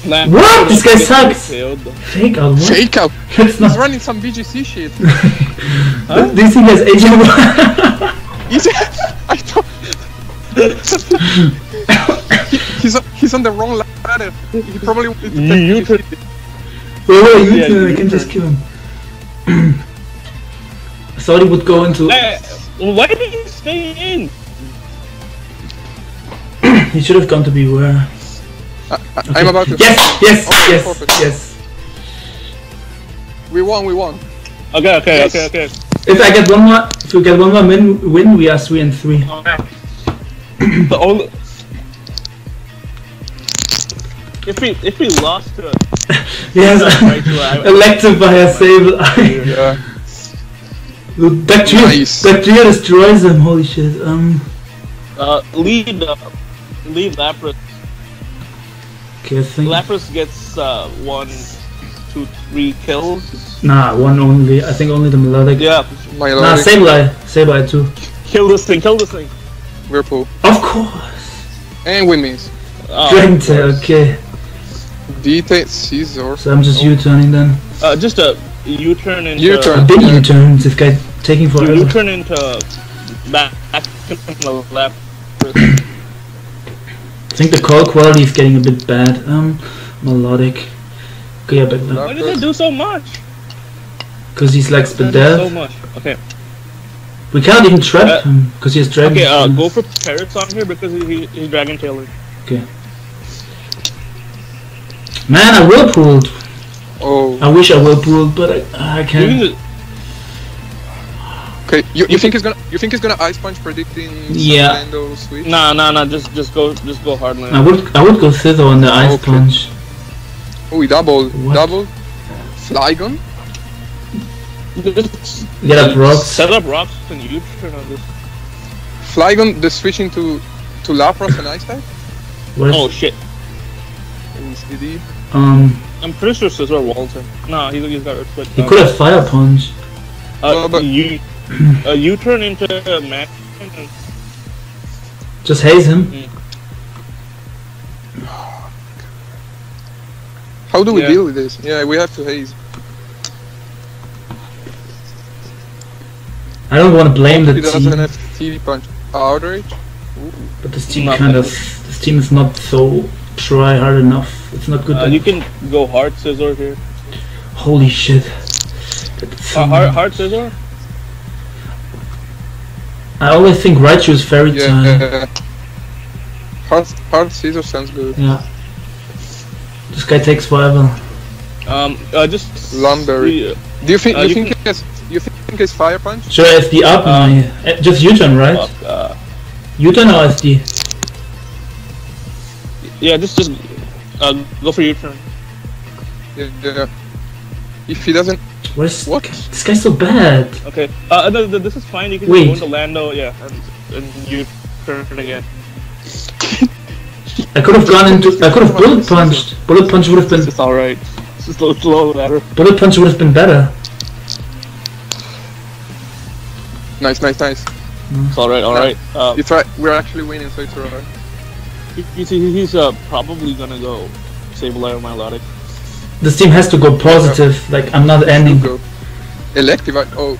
S2: Lando
S1: What? This guy sucks.
S2: KO'd.
S1: Fake out. What?
S3: Fake out.
S1: That's
S3: He's running some VGC shit.
S1: This thing has agent one.
S3: He's, I thought. he, he's, on, he's on the wrong ladder. He probably.
S2: You, you could...
S1: Wait, wait, you
S2: Yeah,
S1: two, I can just kill him. I thought he would go into.
S2: Hey, why did he stay in?
S1: He should have gone to Bewear.
S3: I, I, I'm about to.
S1: Yes, yes,
S3: Oh,
S1: yes,
S3: perfect.
S1: yes.
S3: We won. We won.
S2: Okay, okay,
S3: Yes.
S2: okay, okay.
S1: If I get one more, if we get one more win, win, we are three and three.
S2: the only if we if we lost to
S1: Yes,
S2: right to I-
S1: elected by a Sableye.
S3: Yeah.
S1: Bacteria,
S3: Nice.
S1: bacteria destroys them. Holy shit. Um.
S2: uh, lead uh, lead Lapras
S1: Okay, I think.
S2: Lapras gets uh, one, two, three kills.
S1: Nah, one only. I think only the Milotic.
S2: Yeah,
S3: My
S1: Nah,
S3: lord.
S1: Sableye. Sable too.
S2: kill this thing, kill this thing.
S3: Whirlpool.
S1: Of course.
S3: And we miss.
S2: Uh,
S1: Dragon tail. Okay.
S3: Detail Scizor.
S1: So I'm just U-turning then.
S2: uh, just a U-turn into
S3: U-turn.
S1: A big U-turn. This guy taking
S2: You
S1: forever.
S2: U-turn into back back to the left.
S1: I think the call quality is getting a bit bad. Um, Milotic. Okay, but. bet
S2: Why
S1: not.
S2: did they do so much?
S1: Because he's like
S2: Why did so much. Okay,
S1: We can't even trap
S2: Uh,
S1: him because he has dragon.
S2: okay. Uh,
S1: tail.
S2: go for Parrots on here because he, he, he's Dragon Tailer. Okay.
S1: Man, I whirlpooled.
S3: Oh.
S1: I wish I whirlpooled, but I, I can't.
S2: Can just,
S3: Okay. You, you think he's gonna you think he's gonna ice punch predicting
S1: Yeah.
S3: Lando switch?
S2: nah, nah, nah. Just just go just go hardline.
S1: I would I would go Scizor on the ice
S3: Okay.
S1: punch.
S3: Oh, he double.
S1: What?
S3: Double. Flygon.
S1: Get up rocks.
S2: Set up rocks and you turn on this.
S3: Flygon. The switching to to Lapras and Ice type.
S1: What is,
S2: Oh shit.
S3: And CD.
S1: Um,
S2: I'm pretty sure Scizor Walter. No, he's, he's got Earthquake.
S1: he could have fire punch.
S2: Uh,
S3: No, but-
S2: you, uh, you turn into a man.
S1: Just haze him.
S3: How do we
S2: Yeah.
S3: deal with this? Yeah, we have to haze.
S1: I don't want to blame the
S3: He doesn't
S1: team,
S3: have TV punch. Outrage?
S1: but this team
S2: Not
S1: kind of this team is not so try hard enough. It's not good.
S2: Uh, you can go hard Scizor here.
S1: Holy shit!
S2: Uh, hard, hard Scizor?
S1: I always think Raichu is fairy time.
S3: Yeah. Hard, hard Scizor sounds good.
S1: Yeah. This guy takes forever.
S2: Um, uh, just.
S3: Lumberry.
S2: Uh,
S3: Do you think
S2: Uh,
S3: you,
S2: you
S3: think it's you think it's fire punch?
S1: Sure, I SD up?
S2: Um,
S1: No, uh, just U-turn, right?
S2: fuck, uh,
S1: U-turn or SD?
S2: yeah, just just uh, go for your turn.
S3: Yeah. yeah. If he doesn't,
S1: Where's
S3: What?
S1: this guy's so bad?
S2: Okay. Uh, th- th- this is fine. You can
S1: Wait.
S2: go into Lando, yeah, and, and you turn again.
S1: I could have gone into. I could have bullet punched. Bullet punch would have been.
S2: It's all right. It's just low, slow ladder.
S1: Bullet punch would have been better.
S3: nice, nice, nice.
S2: It's all right. All right. Uh,
S3: It's right. We're actually winning, so it's alright.
S2: you, you see, he's uh, probably gonna go Sableye or Milotic.
S1: This team has to go positive. Like I'm not ending.
S3: Elective. Oh,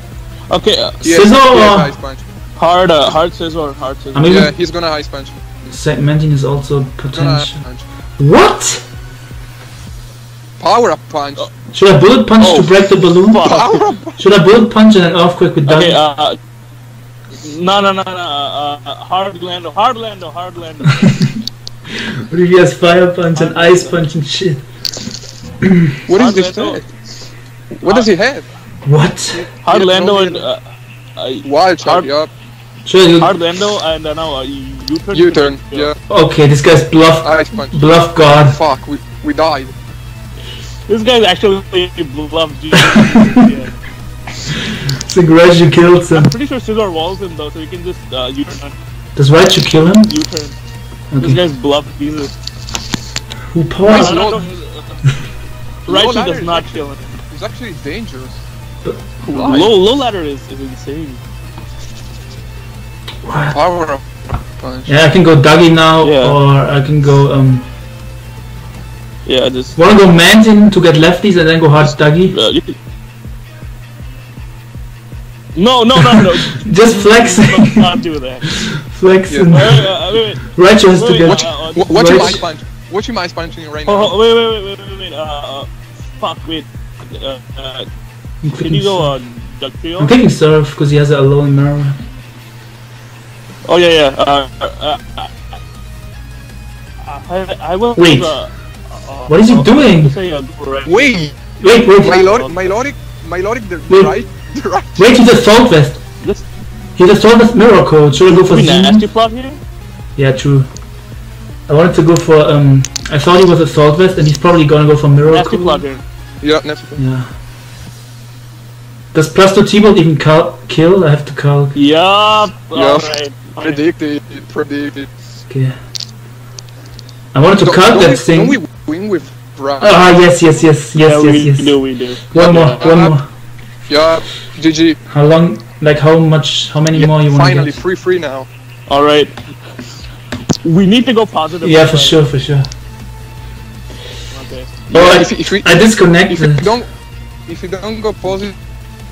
S2: Okay. Uh,
S3: he has,
S1: Scizor
S3: he
S1: or-
S2: hard, uh, hard Scizor, hard Scizor.
S1: I mean,
S3: Yeah, he's gonna ice punch.
S1: segmenting is also potential. What?
S3: Power up punch.
S1: Should I bullet punch
S2: Oh,
S1: to break the balloon?
S3: Power up.
S1: Should I bullet punch and an earthquake with
S2: Okay.
S1: that?
S2: Uh, no, no, no, no. Uh, uh, hard Lando, hard Lando, hard Lando.
S1: What if he has fire punch and ice punch and shit?
S3: What is this?
S2: Lando.
S3: tag? What does he have?
S1: What?
S2: Hard Lando
S3: no,
S2: and uh, uh,
S3: Wild
S2: Hard-
S3: shot. Yup.
S1: Should
S2: hard Lando and uh, now uh, you turn.
S3: U turn. Yeah.
S1: Okay, this guy's bluff.
S3: Ice punch.
S1: Bluff god.
S3: Fuck. We we died.
S2: This guy's actually bluff genius. yeah.
S1: Sigraju kills him.
S2: I'm pretty sure Scizor walls him though, so you can just uh, U turn.
S1: Does Raichu kill him?
S2: U turn.
S1: Okay.
S2: This guy's bluff Jesus.
S1: Who
S2: No,
S1: paused?
S2: no,
S3: no.
S2: no, Raichu
S3: ladder
S2: does
S3: is
S2: not
S3: actually-
S2: kill him.
S3: It's actually dangerous. Why?
S2: Low low ladder is, is insane.
S1: What?
S3: Power up punch.
S1: Yeah, I can go Dougie now,
S2: Yeah.
S1: or I can go. Um,
S2: Yeah, just
S1: wanna go Mantine to get lefties and then go hard Dougie?
S2: uh, you can... No, no, no, no.
S1: Just flexing,
S2: Let's not do that.
S1: flexing.
S2: Uh, uh, wait, wait,
S1: Raichu has to get.
S2: wait, uh, uh,
S3: Wa- Watch your
S1: Right.
S3: ice punch. Watch your ice punching right
S2: oh,
S3: now.
S2: oh, wait, wait, wait, wait, wait, wait, uh, uh, fuck, wait. Uh, uh,
S1: I'm
S2: can you go
S1: serve.
S2: uh, Duck
S1: I'm picking Surf because he has a alone mirror.
S2: Oh yeah, yeah. Uh, uh, uh, I, I will.
S1: Wait.
S2: Uh, uh,
S1: What is he
S2: uh,
S1: doing?
S2: Say, uh, correct.
S3: Wait,
S1: Wait, wait,
S3: Milotic, Milotic, Milotic, the
S1: Wait.
S3: right, the right.
S1: wait, he's a Salt Vest.
S2: Let's
S1: He's a Salt Vest Mirror Coat. Should I go for
S2: be
S1: Zen?
S2: nasty plot here.
S1: Yeah, true. I wanted to go for, um, I thought he was a Salt Vest and he's probably gonna go for mirror
S2: Nasty plot
S1: code.
S2: here.
S3: Yeah, next.
S1: Yeah. Does plus two T-Bolt even cal- kill? I have to calc.
S2: Yup.
S3: Yup.
S2: Alright.
S3: Predicted, predicted.
S1: Okay. I wanted to
S3: Don't-
S1: calc that
S3: we-
S1: thing.
S3: Don't we win with right?
S1: Ah, yes, yes, yes, yes,
S2: yeah,
S1: yes,
S2: we
S1: yes.
S2: do, we do.
S1: One more,
S3: Yeah.
S1: one more.
S3: Yeah, GG.
S1: How long, like how much, how many
S3: Yeah,
S1: more you want to
S3: finally, free, free now.
S2: Alright. We need to go positive.
S1: Yeah, for sure, for sure.
S2: Okay.
S3: Yeah,
S1: I,
S3: if, if we,
S1: I
S3: if you don't, if you don't go positive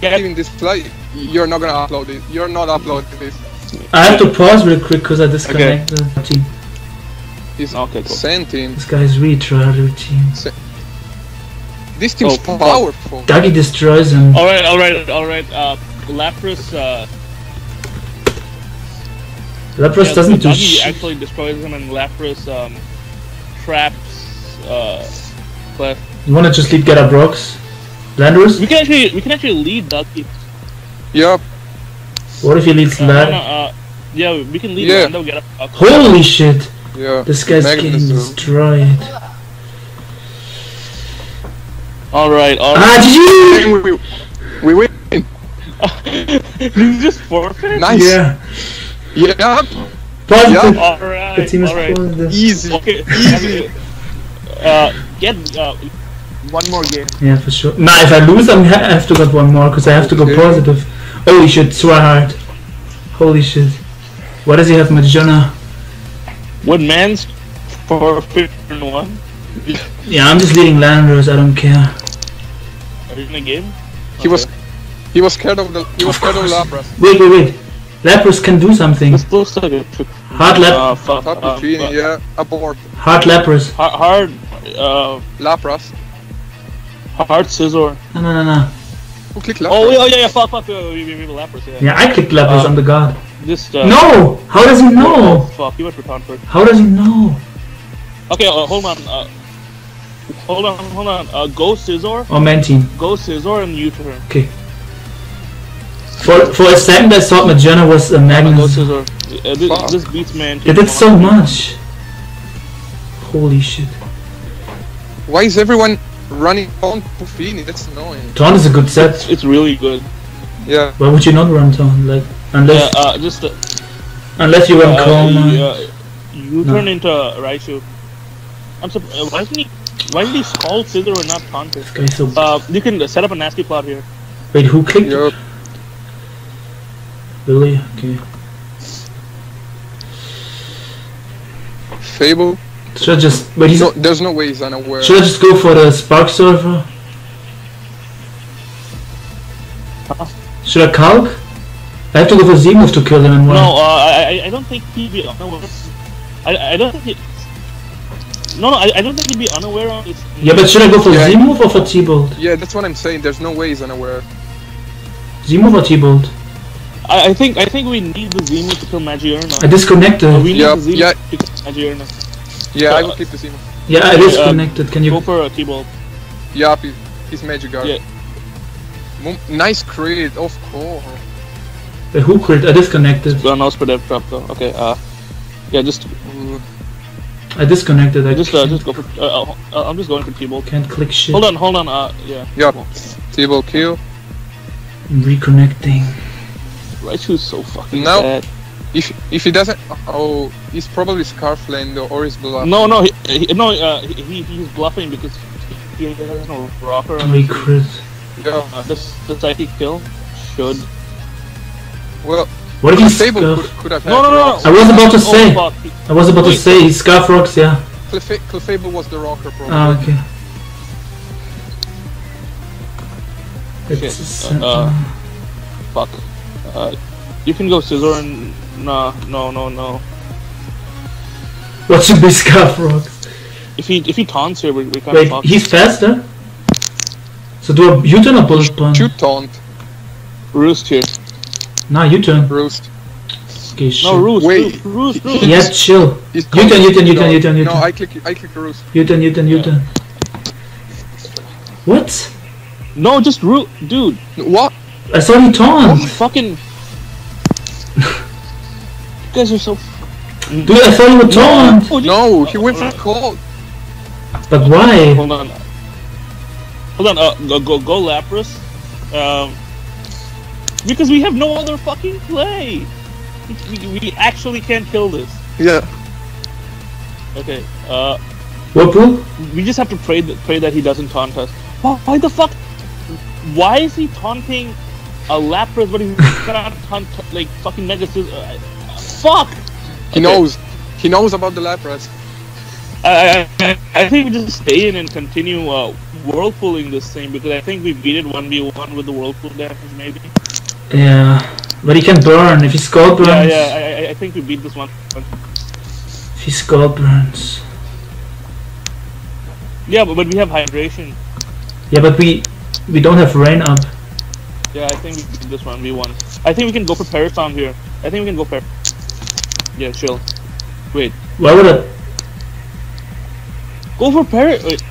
S2: Yeah.
S3: in this slide, you're not gonna upload it. You're not uploading this.
S1: I have to pause real quick because I disconnected the team.
S3: It's
S2: Okay, cool.
S3: sentient.
S1: This guy's really tryhard routine.
S3: This team's
S2: Oh,
S3: powerful.
S1: Dougie destroys him.
S2: Alright, alright, alright. Uh, Lapras, uh,
S1: Lapras
S2: yeah,
S1: doesn't do
S2: Dougie
S1: shit.
S2: actually destroys him and Lapras, um, traps, uh, Clef.
S1: You wanna just lead get up rocks? Landorus?
S2: We can actually, we can actually lead Dougie.
S3: Yup.
S1: What if he leads
S2: Uh, no, no,
S1: Land?
S2: uh, yeah, we can lead
S3: Yeah.
S2: Lando, get up. Uh,
S1: Holy shit!
S3: Yeah.
S1: This guy's getting destroyed.
S2: Alright, alright.
S1: Ah, GG!
S3: we, we, we win.
S2: Did you just forfeit?
S3: Nice.
S1: Yeah.
S3: Yup.
S1: Positive.
S3: Yeah.
S2: Alright,
S1: The team is
S2: alright.
S1: positive.
S3: Easy.
S2: Okay, easy. Uh, get uh, one more game.
S1: Yeah, for sure. Nah, if I lose, I'm ha- I have to get one more because I have to go
S3: Okay.
S1: positive. Holy shit, Swahard. Holy shit. What does he have, Magearna?
S2: What man's for and one?
S1: Yeah, I'm just leading Landers, I don't care.
S2: Are you in a game?
S3: He was he was scared of the he was
S1: Of
S3: scared of
S1: course.
S3: Lapras.
S1: Wait, wait, wait. Lapras can do something.
S2: This looks like a.
S1: Hard lap.
S2: Uh, fuck.
S3: Top
S2: uh,
S3: Genie, yeah, abort.
S1: Hard Lapras.
S2: Hard, hard, uh,
S3: Lapras.
S2: hard Scizor.
S1: No, no, no, no.
S3: Who clicked Lapras?
S2: Oh, yeah, oh, yeah, yeah, fuck, fuck, we, we, we Lapras, yeah.
S1: Yeah, I clicked Lapras,
S2: Uh,
S1: I'm the god.
S2: Just, uh,
S1: No! How does he
S2: Oh,
S1: know?
S2: fuck, you went for Tonford.
S1: How does he know?
S2: Okay, uh, hold on, uh, hold on, hold on, uh, go Scizor,
S1: Oh, Mantine.
S2: go Scizor and U-turn.
S1: Okay. For, for a second I thought Magearna was a
S2: Uh, go
S1: Magnus.
S2: Scizor. Uh, this,
S3: Fuck.
S2: this beats man.
S1: It did so much. Holy shit.
S3: Why is everyone running on Buffini? That's annoying.
S1: Taunt is a good set.
S2: it's really good.
S3: Yeah.
S1: Why would you not run Taunt? Like, unless
S2: Yeah,
S1: unless,
S2: uh, just, uh,
S1: unless you run
S2: uh,
S1: Coma.
S2: you, uh, U-turn
S1: No.
S2: into Raichu. I'm surprised, uh, why isn't he, why isn't he call Scizor and not Tonford?
S1: This guy's so.
S2: Uh, you can uh, set up a nasty plot here.
S1: Wait, who clicked?
S3: Yup.
S1: Billy? Okay.
S3: Fable.
S1: Should I just. Wait, he's.
S3: No, there's no way he's unaware.
S1: Should I just go for the Spark Surfer? Should I Calc? I have to go for Z move to kill him and
S2: No, uh, I, I, I don't think he'd be unaware. I, I don't think he. No, no, I, I don't think he'd be unaware on this.
S1: Yeah, but should I go for
S3: Yeah.
S1: Z move or for T Bolt?
S3: Yeah, that's what I'm saying. There's no way he's unaware.
S1: Z move or T Bolt?
S2: I, I think I think we need the Z move to kill Magearna.
S1: I disconnected.
S2: we need
S3: Yeah,
S2: the Z move
S3: yeah.
S2: to kill Magearna.
S3: Yeah, I
S2: Uh,
S3: will keep the Z move.
S1: Yeah, I
S2: Okay, um,
S1: disconnected. Can you
S2: Go
S1: you?
S2: for a T-ball.
S3: Yeah, he, he's Magic Guard.
S2: Yeah.
S3: Mo- nice crit, of course.
S1: Wait, who crit? I disconnected.
S2: Uh, no spread drop though. Okay. Uh, yeah, just
S3: Ooh.
S1: I disconnected. I
S2: just uh,
S1: can't,
S2: just go for. Uh, uh, uh, I'm just going for T-ball.
S1: can't click shit.
S2: Hold on, hold on. Uh, yeah.
S3: Yup. Table kill.
S1: I'm reconnecting.
S2: Raichu's so fucking
S3: No.
S2: bad.
S3: If if he doesn't, oh, he's probably Scarfland or, or he's bluffing.
S2: No, no, he, he, no. Uh, he, he- he's bluffing because he has no rocker. on
S1: Three
S2: his-
S1: crit.
S3: Yeah.
S2: Uh, does does IP kill? Should.
S3: Well,
S1: What if he's
S3: Fable could, could have
S2: No,
S3: had
S2: no, no.
S1: I was about to say.
S2: fuck.
S1: I was about to say he's Scarf Rocks. Yeah.
S3: Clef- Clefable was the rocker probably.
S1: Ah, okay.
S2: Shit.
S1: It's,
S2: Uh, uh, fuck. Uh, you can go Scizor and no, no, no, no.
S1: what should be Scarf Rocks?
S2: If he if he taunts here, we, we can't
S1: Wait,
S2: fuck.
S1: he's faster. So do a U-turn or bullet punch?
S3: Shoot taunt,
S2: roost here.
S1: Nah, U-turn.
S3: roost.
S1: Okay, shit.
S2: No, roost,
S3: Wait.
S2: roost, roost, roost.
S1: Yeah, chill. U-turn. U-turn, U-turn,
S3: U-turn,
S1: U-turn.
S3: No, I click, I click roost.
S1: U-turn, U-turn, U-turn. What?
S2: No, just root, dude.
S3: What?
S1: I saw he taunt.
S2: Fucking. you guys are so.
S1: Dude, I thought he would taunt.
S2: Oh,
S3: No, he went for cold.
S1: But why?
S2: Hold on. Hold on. Uh, go go go Lapras. Um. Because we have no other fucking play. We, we, we actually can't kill this.
S3: Yeah.
S2: Okay. Uh.
S1: Whirlpool?
S2: we just have to pray that pray that he doesn't taunt us. Why, why the fuck? Why is he taunting a Lapras, but he's gonna taunt like fucking Mega Scizor? Uh, fuck!
S3: He
S2: Okay.
S3: knows. He knows about the Lapras.
S2: I, I, I think we just stay in and continue uh, whirlpooling this thing because I think we beat it one v one with the whirlpool damage maybe.
S1: Yeah. But he can burn. If he skull burns.
S2: Yeah, yeah. I, I, I think we beat this one.
S1: If he skull burns.
S2: Yeah, but, but we have hydration.
S1: Yeah, but we we don't have rain up.
S2: Yeah, I think we beat this one v one. I think we can go for Paraton here. I think we can go for. Yeah, chill. Wait.
S1: Why would I?
S2: Go for Par. Wait,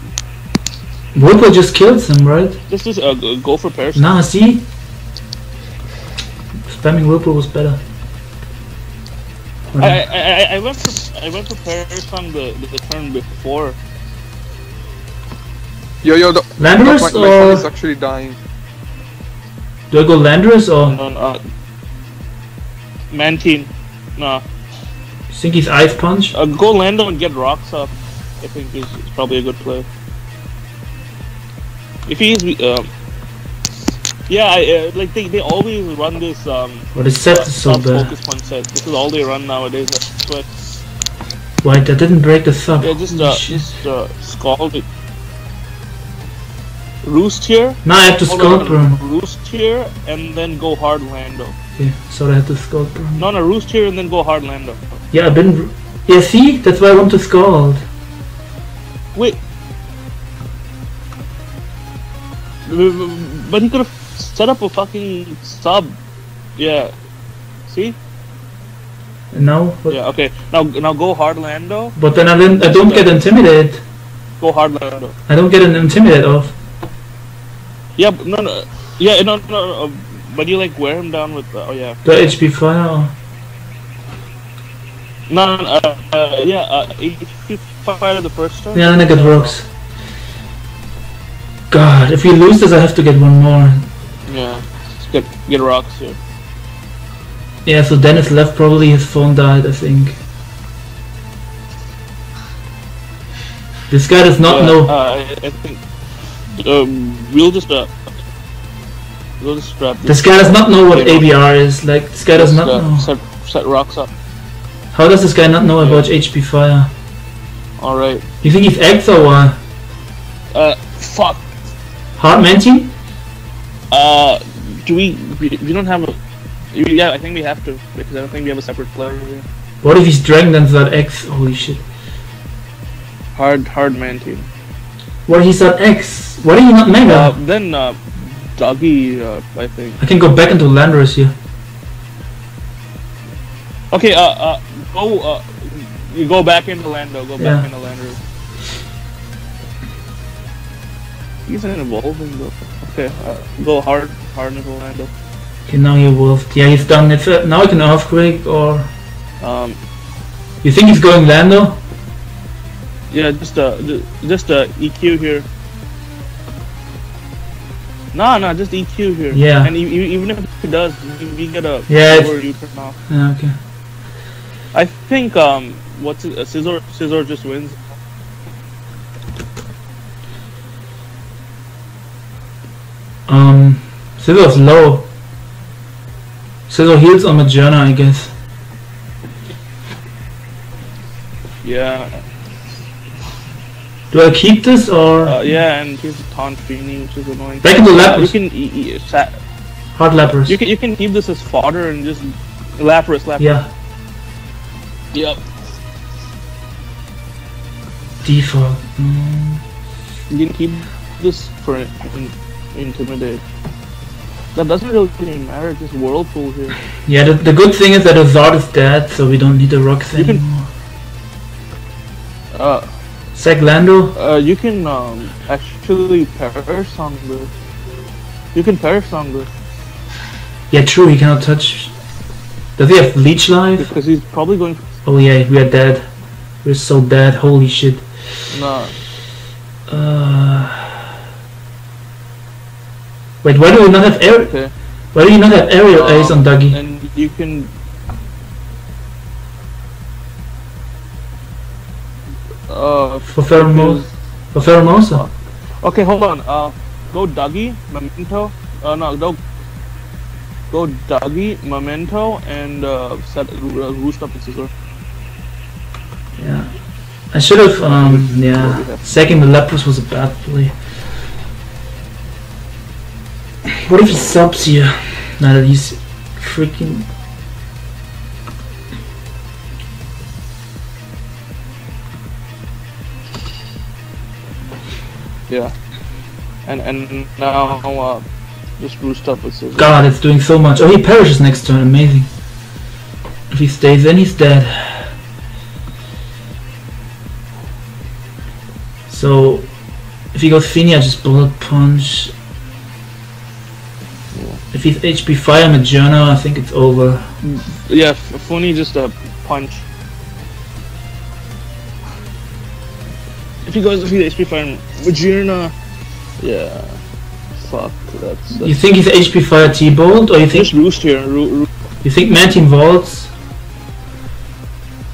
S1: Whirlpool just killed him, right?
S2: This is just uh, go- go for Perish.
S1: Nah, see? Spamming Whirlpool was better.
S2: I, I, I, I went for I went for Perish on the, the, the turn before.
S3: Yo, yo, the,
S1: Landorus
S3: my, my phone is actually dying.
S1: Do I go Landorus or
S2: On, uh, Mantine. Nah.
S1: think he's Ice Punch?
S2: Uh, go Lando and get rocks up. I think is, is probably a good play. If he's um, yeah, I, uh, like they, they always run this um
S1: But his set is so bad.
S2: focus punch set. This is all they run nowadays. I swear.
S1: Wait, that didn't break the sub.
S2: Yeah, just uh, just uh, scald it. Roost here.
S1: Now I have to scald.
S2: Roost here and then go hard lando.
S1: Yeah, so I have to scald burn.
S2: No, no, roost here and then go hard lando.
S1: Yeah, I've been. Yeah, see? That's why I want to scald.
S2: Wait. But he could have set up a fucking sub. Yeah. See?
S1: And now? But,
S2: Yeah. Okay. Now, now go hard lando.
S1: but then I, I don't get intimidated.
S2: Go hard lando.
S1: I don't get an intimidate off.
S2: Yeah. But no. No. Yeah. No. No. no uh, but you like wear him down with. Uh, oh yeah.
S1: The HP fire.
S2: No. no uh, uh, yeah. Uh, you fire the first time.
S1: Yeah, then I get rocks. God, if we lose this, I have to get one more.
S2: Yeah. Get get rocks here.
S1: Yeah, so Denis left. Probably his phone died. I think. This guy does not
S2: Yeah,
S1: know.
S2: Uh, I, I think. Um, we'll just uh. We'll just grab
S1: This guy does not know what ABR is. Like this guy does not
S2: uh,
S1: know.
S2: Set, set rocks up.
S1: How does this guy not know about HP fire?
S2: All right.
S1: You think he's X or what?
S2: Uh, fuck.
S1: Hard man team?
S2: Uh, do we? We, we don't have a. Yeah, I think we have to because I don't think we have a separate player. Here.
S1: What if he's Dragon Dance that X? Holy shit.
S2: Hard, hard man
S1: What he's not X? Why are you not Mega?
S2: Uh, then uh, Doggy, uh, I think.
S1: I can go back into Landorus here.
S2: Okay. Uh, uh, go. Uh, you go back into Lando. Go
S1: Yeah.
S2: back into Lando. He's an evolving though. Okay. Uh, go hard, hard into Lando.
S1: Okay, now he evolved. Yeah, he's done. It's uh, now I can Earthquake or.
S2: Um,
S1: You think he's going Lando?
S2: Yeah, just uh, just uh, EQ here. No, no, just EQ here.
S1: Yeah.
S2: And even if he does, we, get a
S1: Yeah, it's-
S2: lower U turn off.
S1: Yeah, okay.
S2: I think um, what's it, uh, Scissor Scizor just wins.
S1: Um, Scizor's low. Scizor heals on Magearna, I guess.
S2: Yeah.
S1: Do I keep this or
S2: Uh, yeah, and he's taunt Fini, which is annoying.
S1: Back into
S2: Uh,
S1: Lapras.
S2: You can e- e-
S1: hard Lapras?
S2: you can you can keep this as fodder and just Lapras, Lapras.
S1: Yeah,
S2: Yep.
S1: default. Mm.
S2: You can keep this for in, intimidate. That doesn't really matter. Just whirlpool here.
S1: Yeah, the, the good thing is that Azard is dead, so we don't need the rocks
S2: You can-
S1: anymore.
S2: Uh,
S1: Sack Lando?
S2: Uh, you can um, actually perish on this. You can perish on this
S1: Yeah, true, he cannot touch. Does he have Leech Life?
S2: because he's probably going.
S1: Oh yeah, we are dead. We're so dead, holy shit.
S2: Nah.
S1: Uh... Wait, why do we not have air?
S2: Okay.
S1: Why do you not have aerial ace on
S2: Um,
S1: Dougie?
S2: And you can. Uh,
S1: For Pheromone? For Pheromosa?
S2: okay, hold on. Uh, go Dougie, Memento. Uh, no, go. Go Dougie, Memento, and uh, set uh, roost up the Scizor.
S1: Yeah. I should have, um, yeah. second the Lapras was a bad play. What if he subs here? Now that he's freaking.
S2: Yeah. And and now uh, just roost up with Scizor.
S1: God, it's doing so much. Oh, he perishes next turn, amazing. If he stays in, he's dead. So, if he goes Fini, I just bullet punch. If he's HP Fire Magearna, I think it's over.
S2: Yeah, F- Funny just a punch. If he goes, if he's HP fire, Vagina, yeah, fuck, that's, that's
S1: You think he's HP Fire T-Bolt, or you think
S2: just roost here, roo- roo-
S1: you think Manteam Vaults?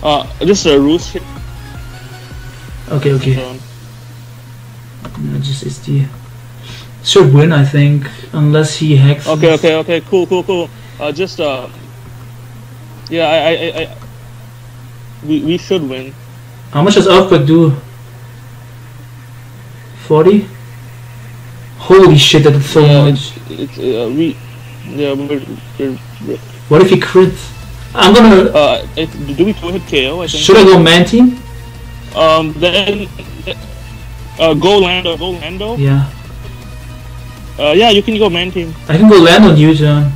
S2: uh, just a roost here.
S1: Okay, okay.
S2: Um,
S1: No, just SD. Should win, I think, unless he hacks.
S2: Okay, okay, okay, cool, cool, cool. Uh, just uh, yeah, I, I, I, I we we should win.
S1: How much does Earthquake do? 40? Holy shit, that is so
S2: yeah,
S1: much.
S2: it's, it's uh, we, yeah, we're, we're, we're
S1: What if he crits? I'm gonna.
S2: uh, it, do we two hit KO? I think.
S1: Should I go man team?
S2: Um, then, uh, go Lando, go Lando.
S1: Yeah.
S2: Uh, yeah, you can go man team.
S1: I can go land on U turn.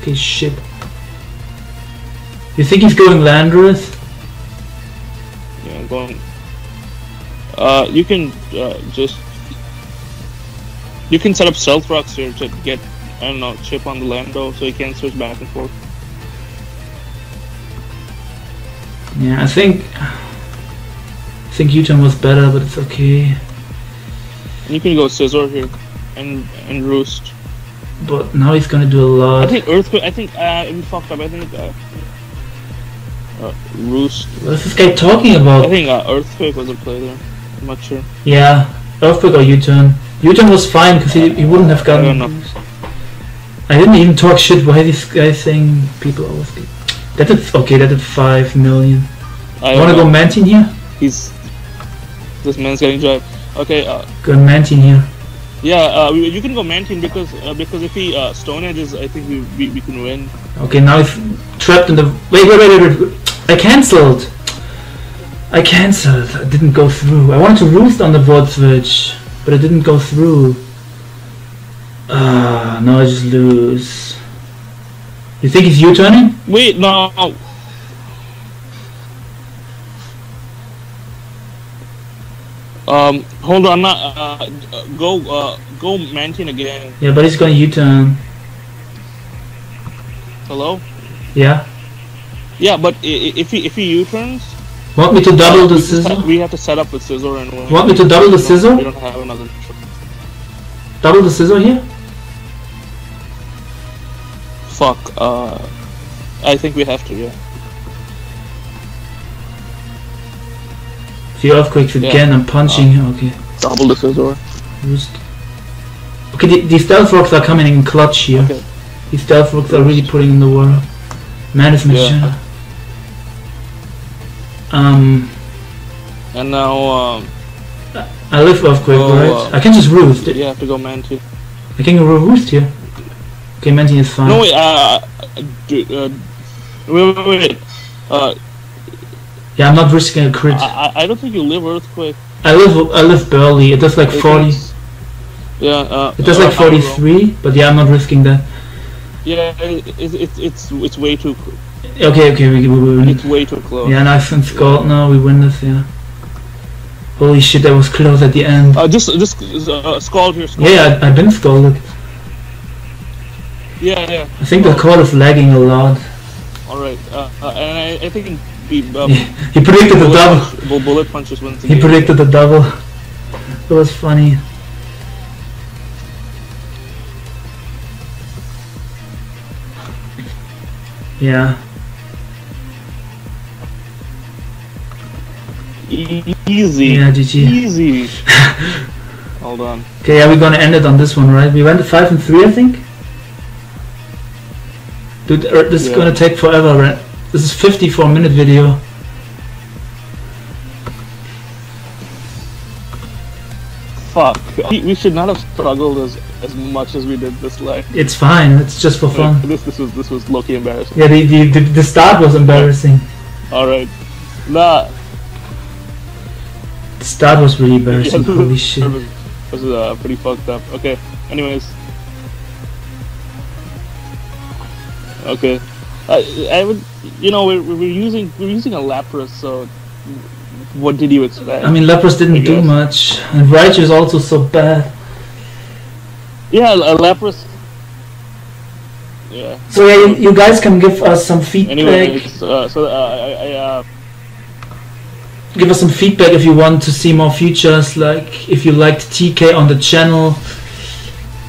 S1: Okay, shit. You think he's going Landorus?
S2: Yeah, going. Uh, you can uh, just. You can set up stealth rocks here to get, I don't know, chip on the Lando so you can switch back and forth.
S1: Yeah, I think. I think U turn was better, but it's okay.
S2: And you can go Scizor here, and and roost.
S1: But now he's gonna do a lot.
S2: I think earthquake. I think uh, we fucked up. I think uh, uh, roost.
S1: What is this guy talking about?
S2: I think uh, earthquake was a play there. I'm not sure.
S1: Yeah, Earthquake or U turn. U turn was fine because he, he wouldn't have
S2: I
S1: gotten.
S2: know.
S1: I didn't even talk shit. Why this guy saying people always get. That did okay. That did five million.
S2: I
S1: You wanna
S2: don't
S1: go
S2: know.
S1: Mantine here?
S2: He's this man's getting drive. Okay. Uh,
S1: Go Mantine here.
S2: yeah. Uh, you can go man team because uh, because if he uh, stone edges, I think we, we we can win.
S1: Okay, now he's trapped in the. Wait, wait, wait, wait, wait. I cancelled. I cancelled. I didn't go through. I wanted to roost on the board switch, but it didn't go through. Ah, now I just lose. You think it's U-turning?
S2: Wait, no. Um, hold on. Uh, go. Uh, go man again.
S1: Yeah, but he's going to U-turn.
S2: Hello.
S1: Yeah.
S2: Yeah, but if he if he U-turns,
S1: Want me to double the
S2: just Scizor? we have to set up with Scizor and.
S1: Want me to double the Scizor?
S2: We don't have another.
S1: Double the Scizor here?
S2: Fuck. Uh, I think we have to. Yeah.
S1: The earthquakes
S2: Yeah.
S1: again. I'm punching. okay.
S2: Double the Scizor.
S1: Roost. Okay, the, these stealth rocks are coming in clutch here.
S2: Okay.
S1: These stealth rocks are really putting in the work. Man is
S2: Yeah.
S1: Um,
S2: And now, um,
S1: I live earthquake,
S2: Oh,
S1: right?
S2: uh,
S1: I can just roost.
S2: you have to go man team.
S1: I can go roost here. Okay, Mantine is fine.
S2: No wait. Uh, uh, dude, uh, wait, wait, wait. Uh,
S1: Yeah, I'm not risking a crit.
S2: I, I- don't think you live earthquake.
S1: I live I live barely. It does like
S2: I
S1: 40.
S2: think- Yeah. Uh,
S1: It does
S2: uh,
S1: like
S2: don't know.
S1: 43, but yeah, I'm not risking that.
S2: Yeah, it, it, it's it's it's way too
S1: Okay, okay, we, we, we win.
S2: it's way too close.
S1: Yeah, nice and scored now. We win this, yeah. Holy shit, that was close at the end.
S2: Uh, just just uh, scald here. Scald.
S1: Yeah, I, I've been scalded.
S2: Yeah, yeah.
S1: I think the call is lagging a lot.
S2: All right. Uh, uh, and I, I think the um,
S1: He predicted the double.
S2: punch, bullet punches wins
S1: He
S2: game.
S1: predicted the double. It was funny. Yeah.
S2: Easy.
S1: Yeah, GG.
S2: Easy. Hold on.
S1: Okay, yeah, we're gonna end it on this one, right? We went to 5 and 3, I think? Dude, er, this is
S2: Yeah.
S1: gonna take forever, right? This is 54 minute video.
S2: Fuck. We, should not have struggled as as much as we did this live.
S1: It's fine, it's just for fun.
S2: This this was this was low-key embarrassing.
S1: Yeah, the, the, the, the start was embarrassing.
S2: All right. Nah.
S1: The start was really
S2: Yeah,
S1: embarrassing,
S2: this
S1: holy shit.
S2: This was, this was uh, pretty fucked up. Okay. Anyways. Okay. I I would you know we're, we're using we're using a Lapras so what did you expect?
S1: I mean, Lapras didn't do much, and Raichu is also so bad.
S2: yeah, a Lapras. Yeah.
S1: So yeah, you, you guys can give us some feedback.
S2: Anyways, uh, so uh, I, I uh,
S1: give us some feedback if you want to see more features like if you liked TK on the channel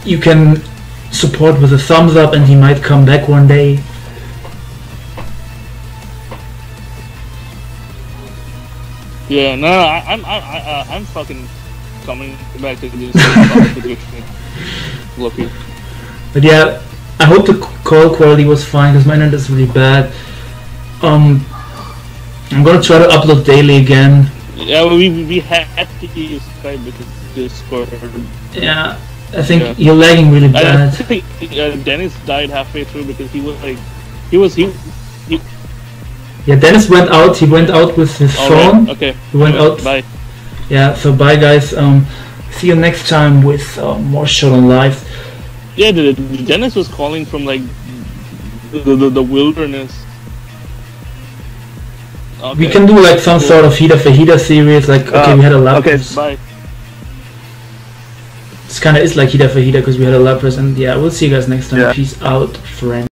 S1: you can support with a thumbs up and he might come back one day
S2: yeah, no, I, I'm I, I, uh, I'm fucking coming back to this Lucky.
S1: But yeah, I hope the call quality was fine because my internet is really bad. Um, I'm gonna try to upload daily again.
S2: Yeah, we we had to use Skype because Discord.
S1: Yeah, I think
S2: Yeah.
S1: you're lagging really
S2: I, I
S1: bad.
S2: think uh, Denis died halfway through because he was like, he was he. he
S1: Yeah, Denis went out. He went out with his
S2: all
S1: phone.
S2: right, okay.
S1: He went out.
S2: Bye.
S1: Yeah, so bye guys. Um, see you next time with uh, more show on live.
S2: Yeah, Denis was calling from like the the, the wilderness. Okay.
S1: We can do like some sort of Heatah Fajita series. Like okay,
S2: Uh,
S1: we had a
S2: Okay,
S1: Lapras.
S2: bye.
S1: It's kind of it's like Heatah Fajita because we had a Lapras, and yeah, we'll see you guys next time.
S2: Yeah.
S1: Peace out, friends.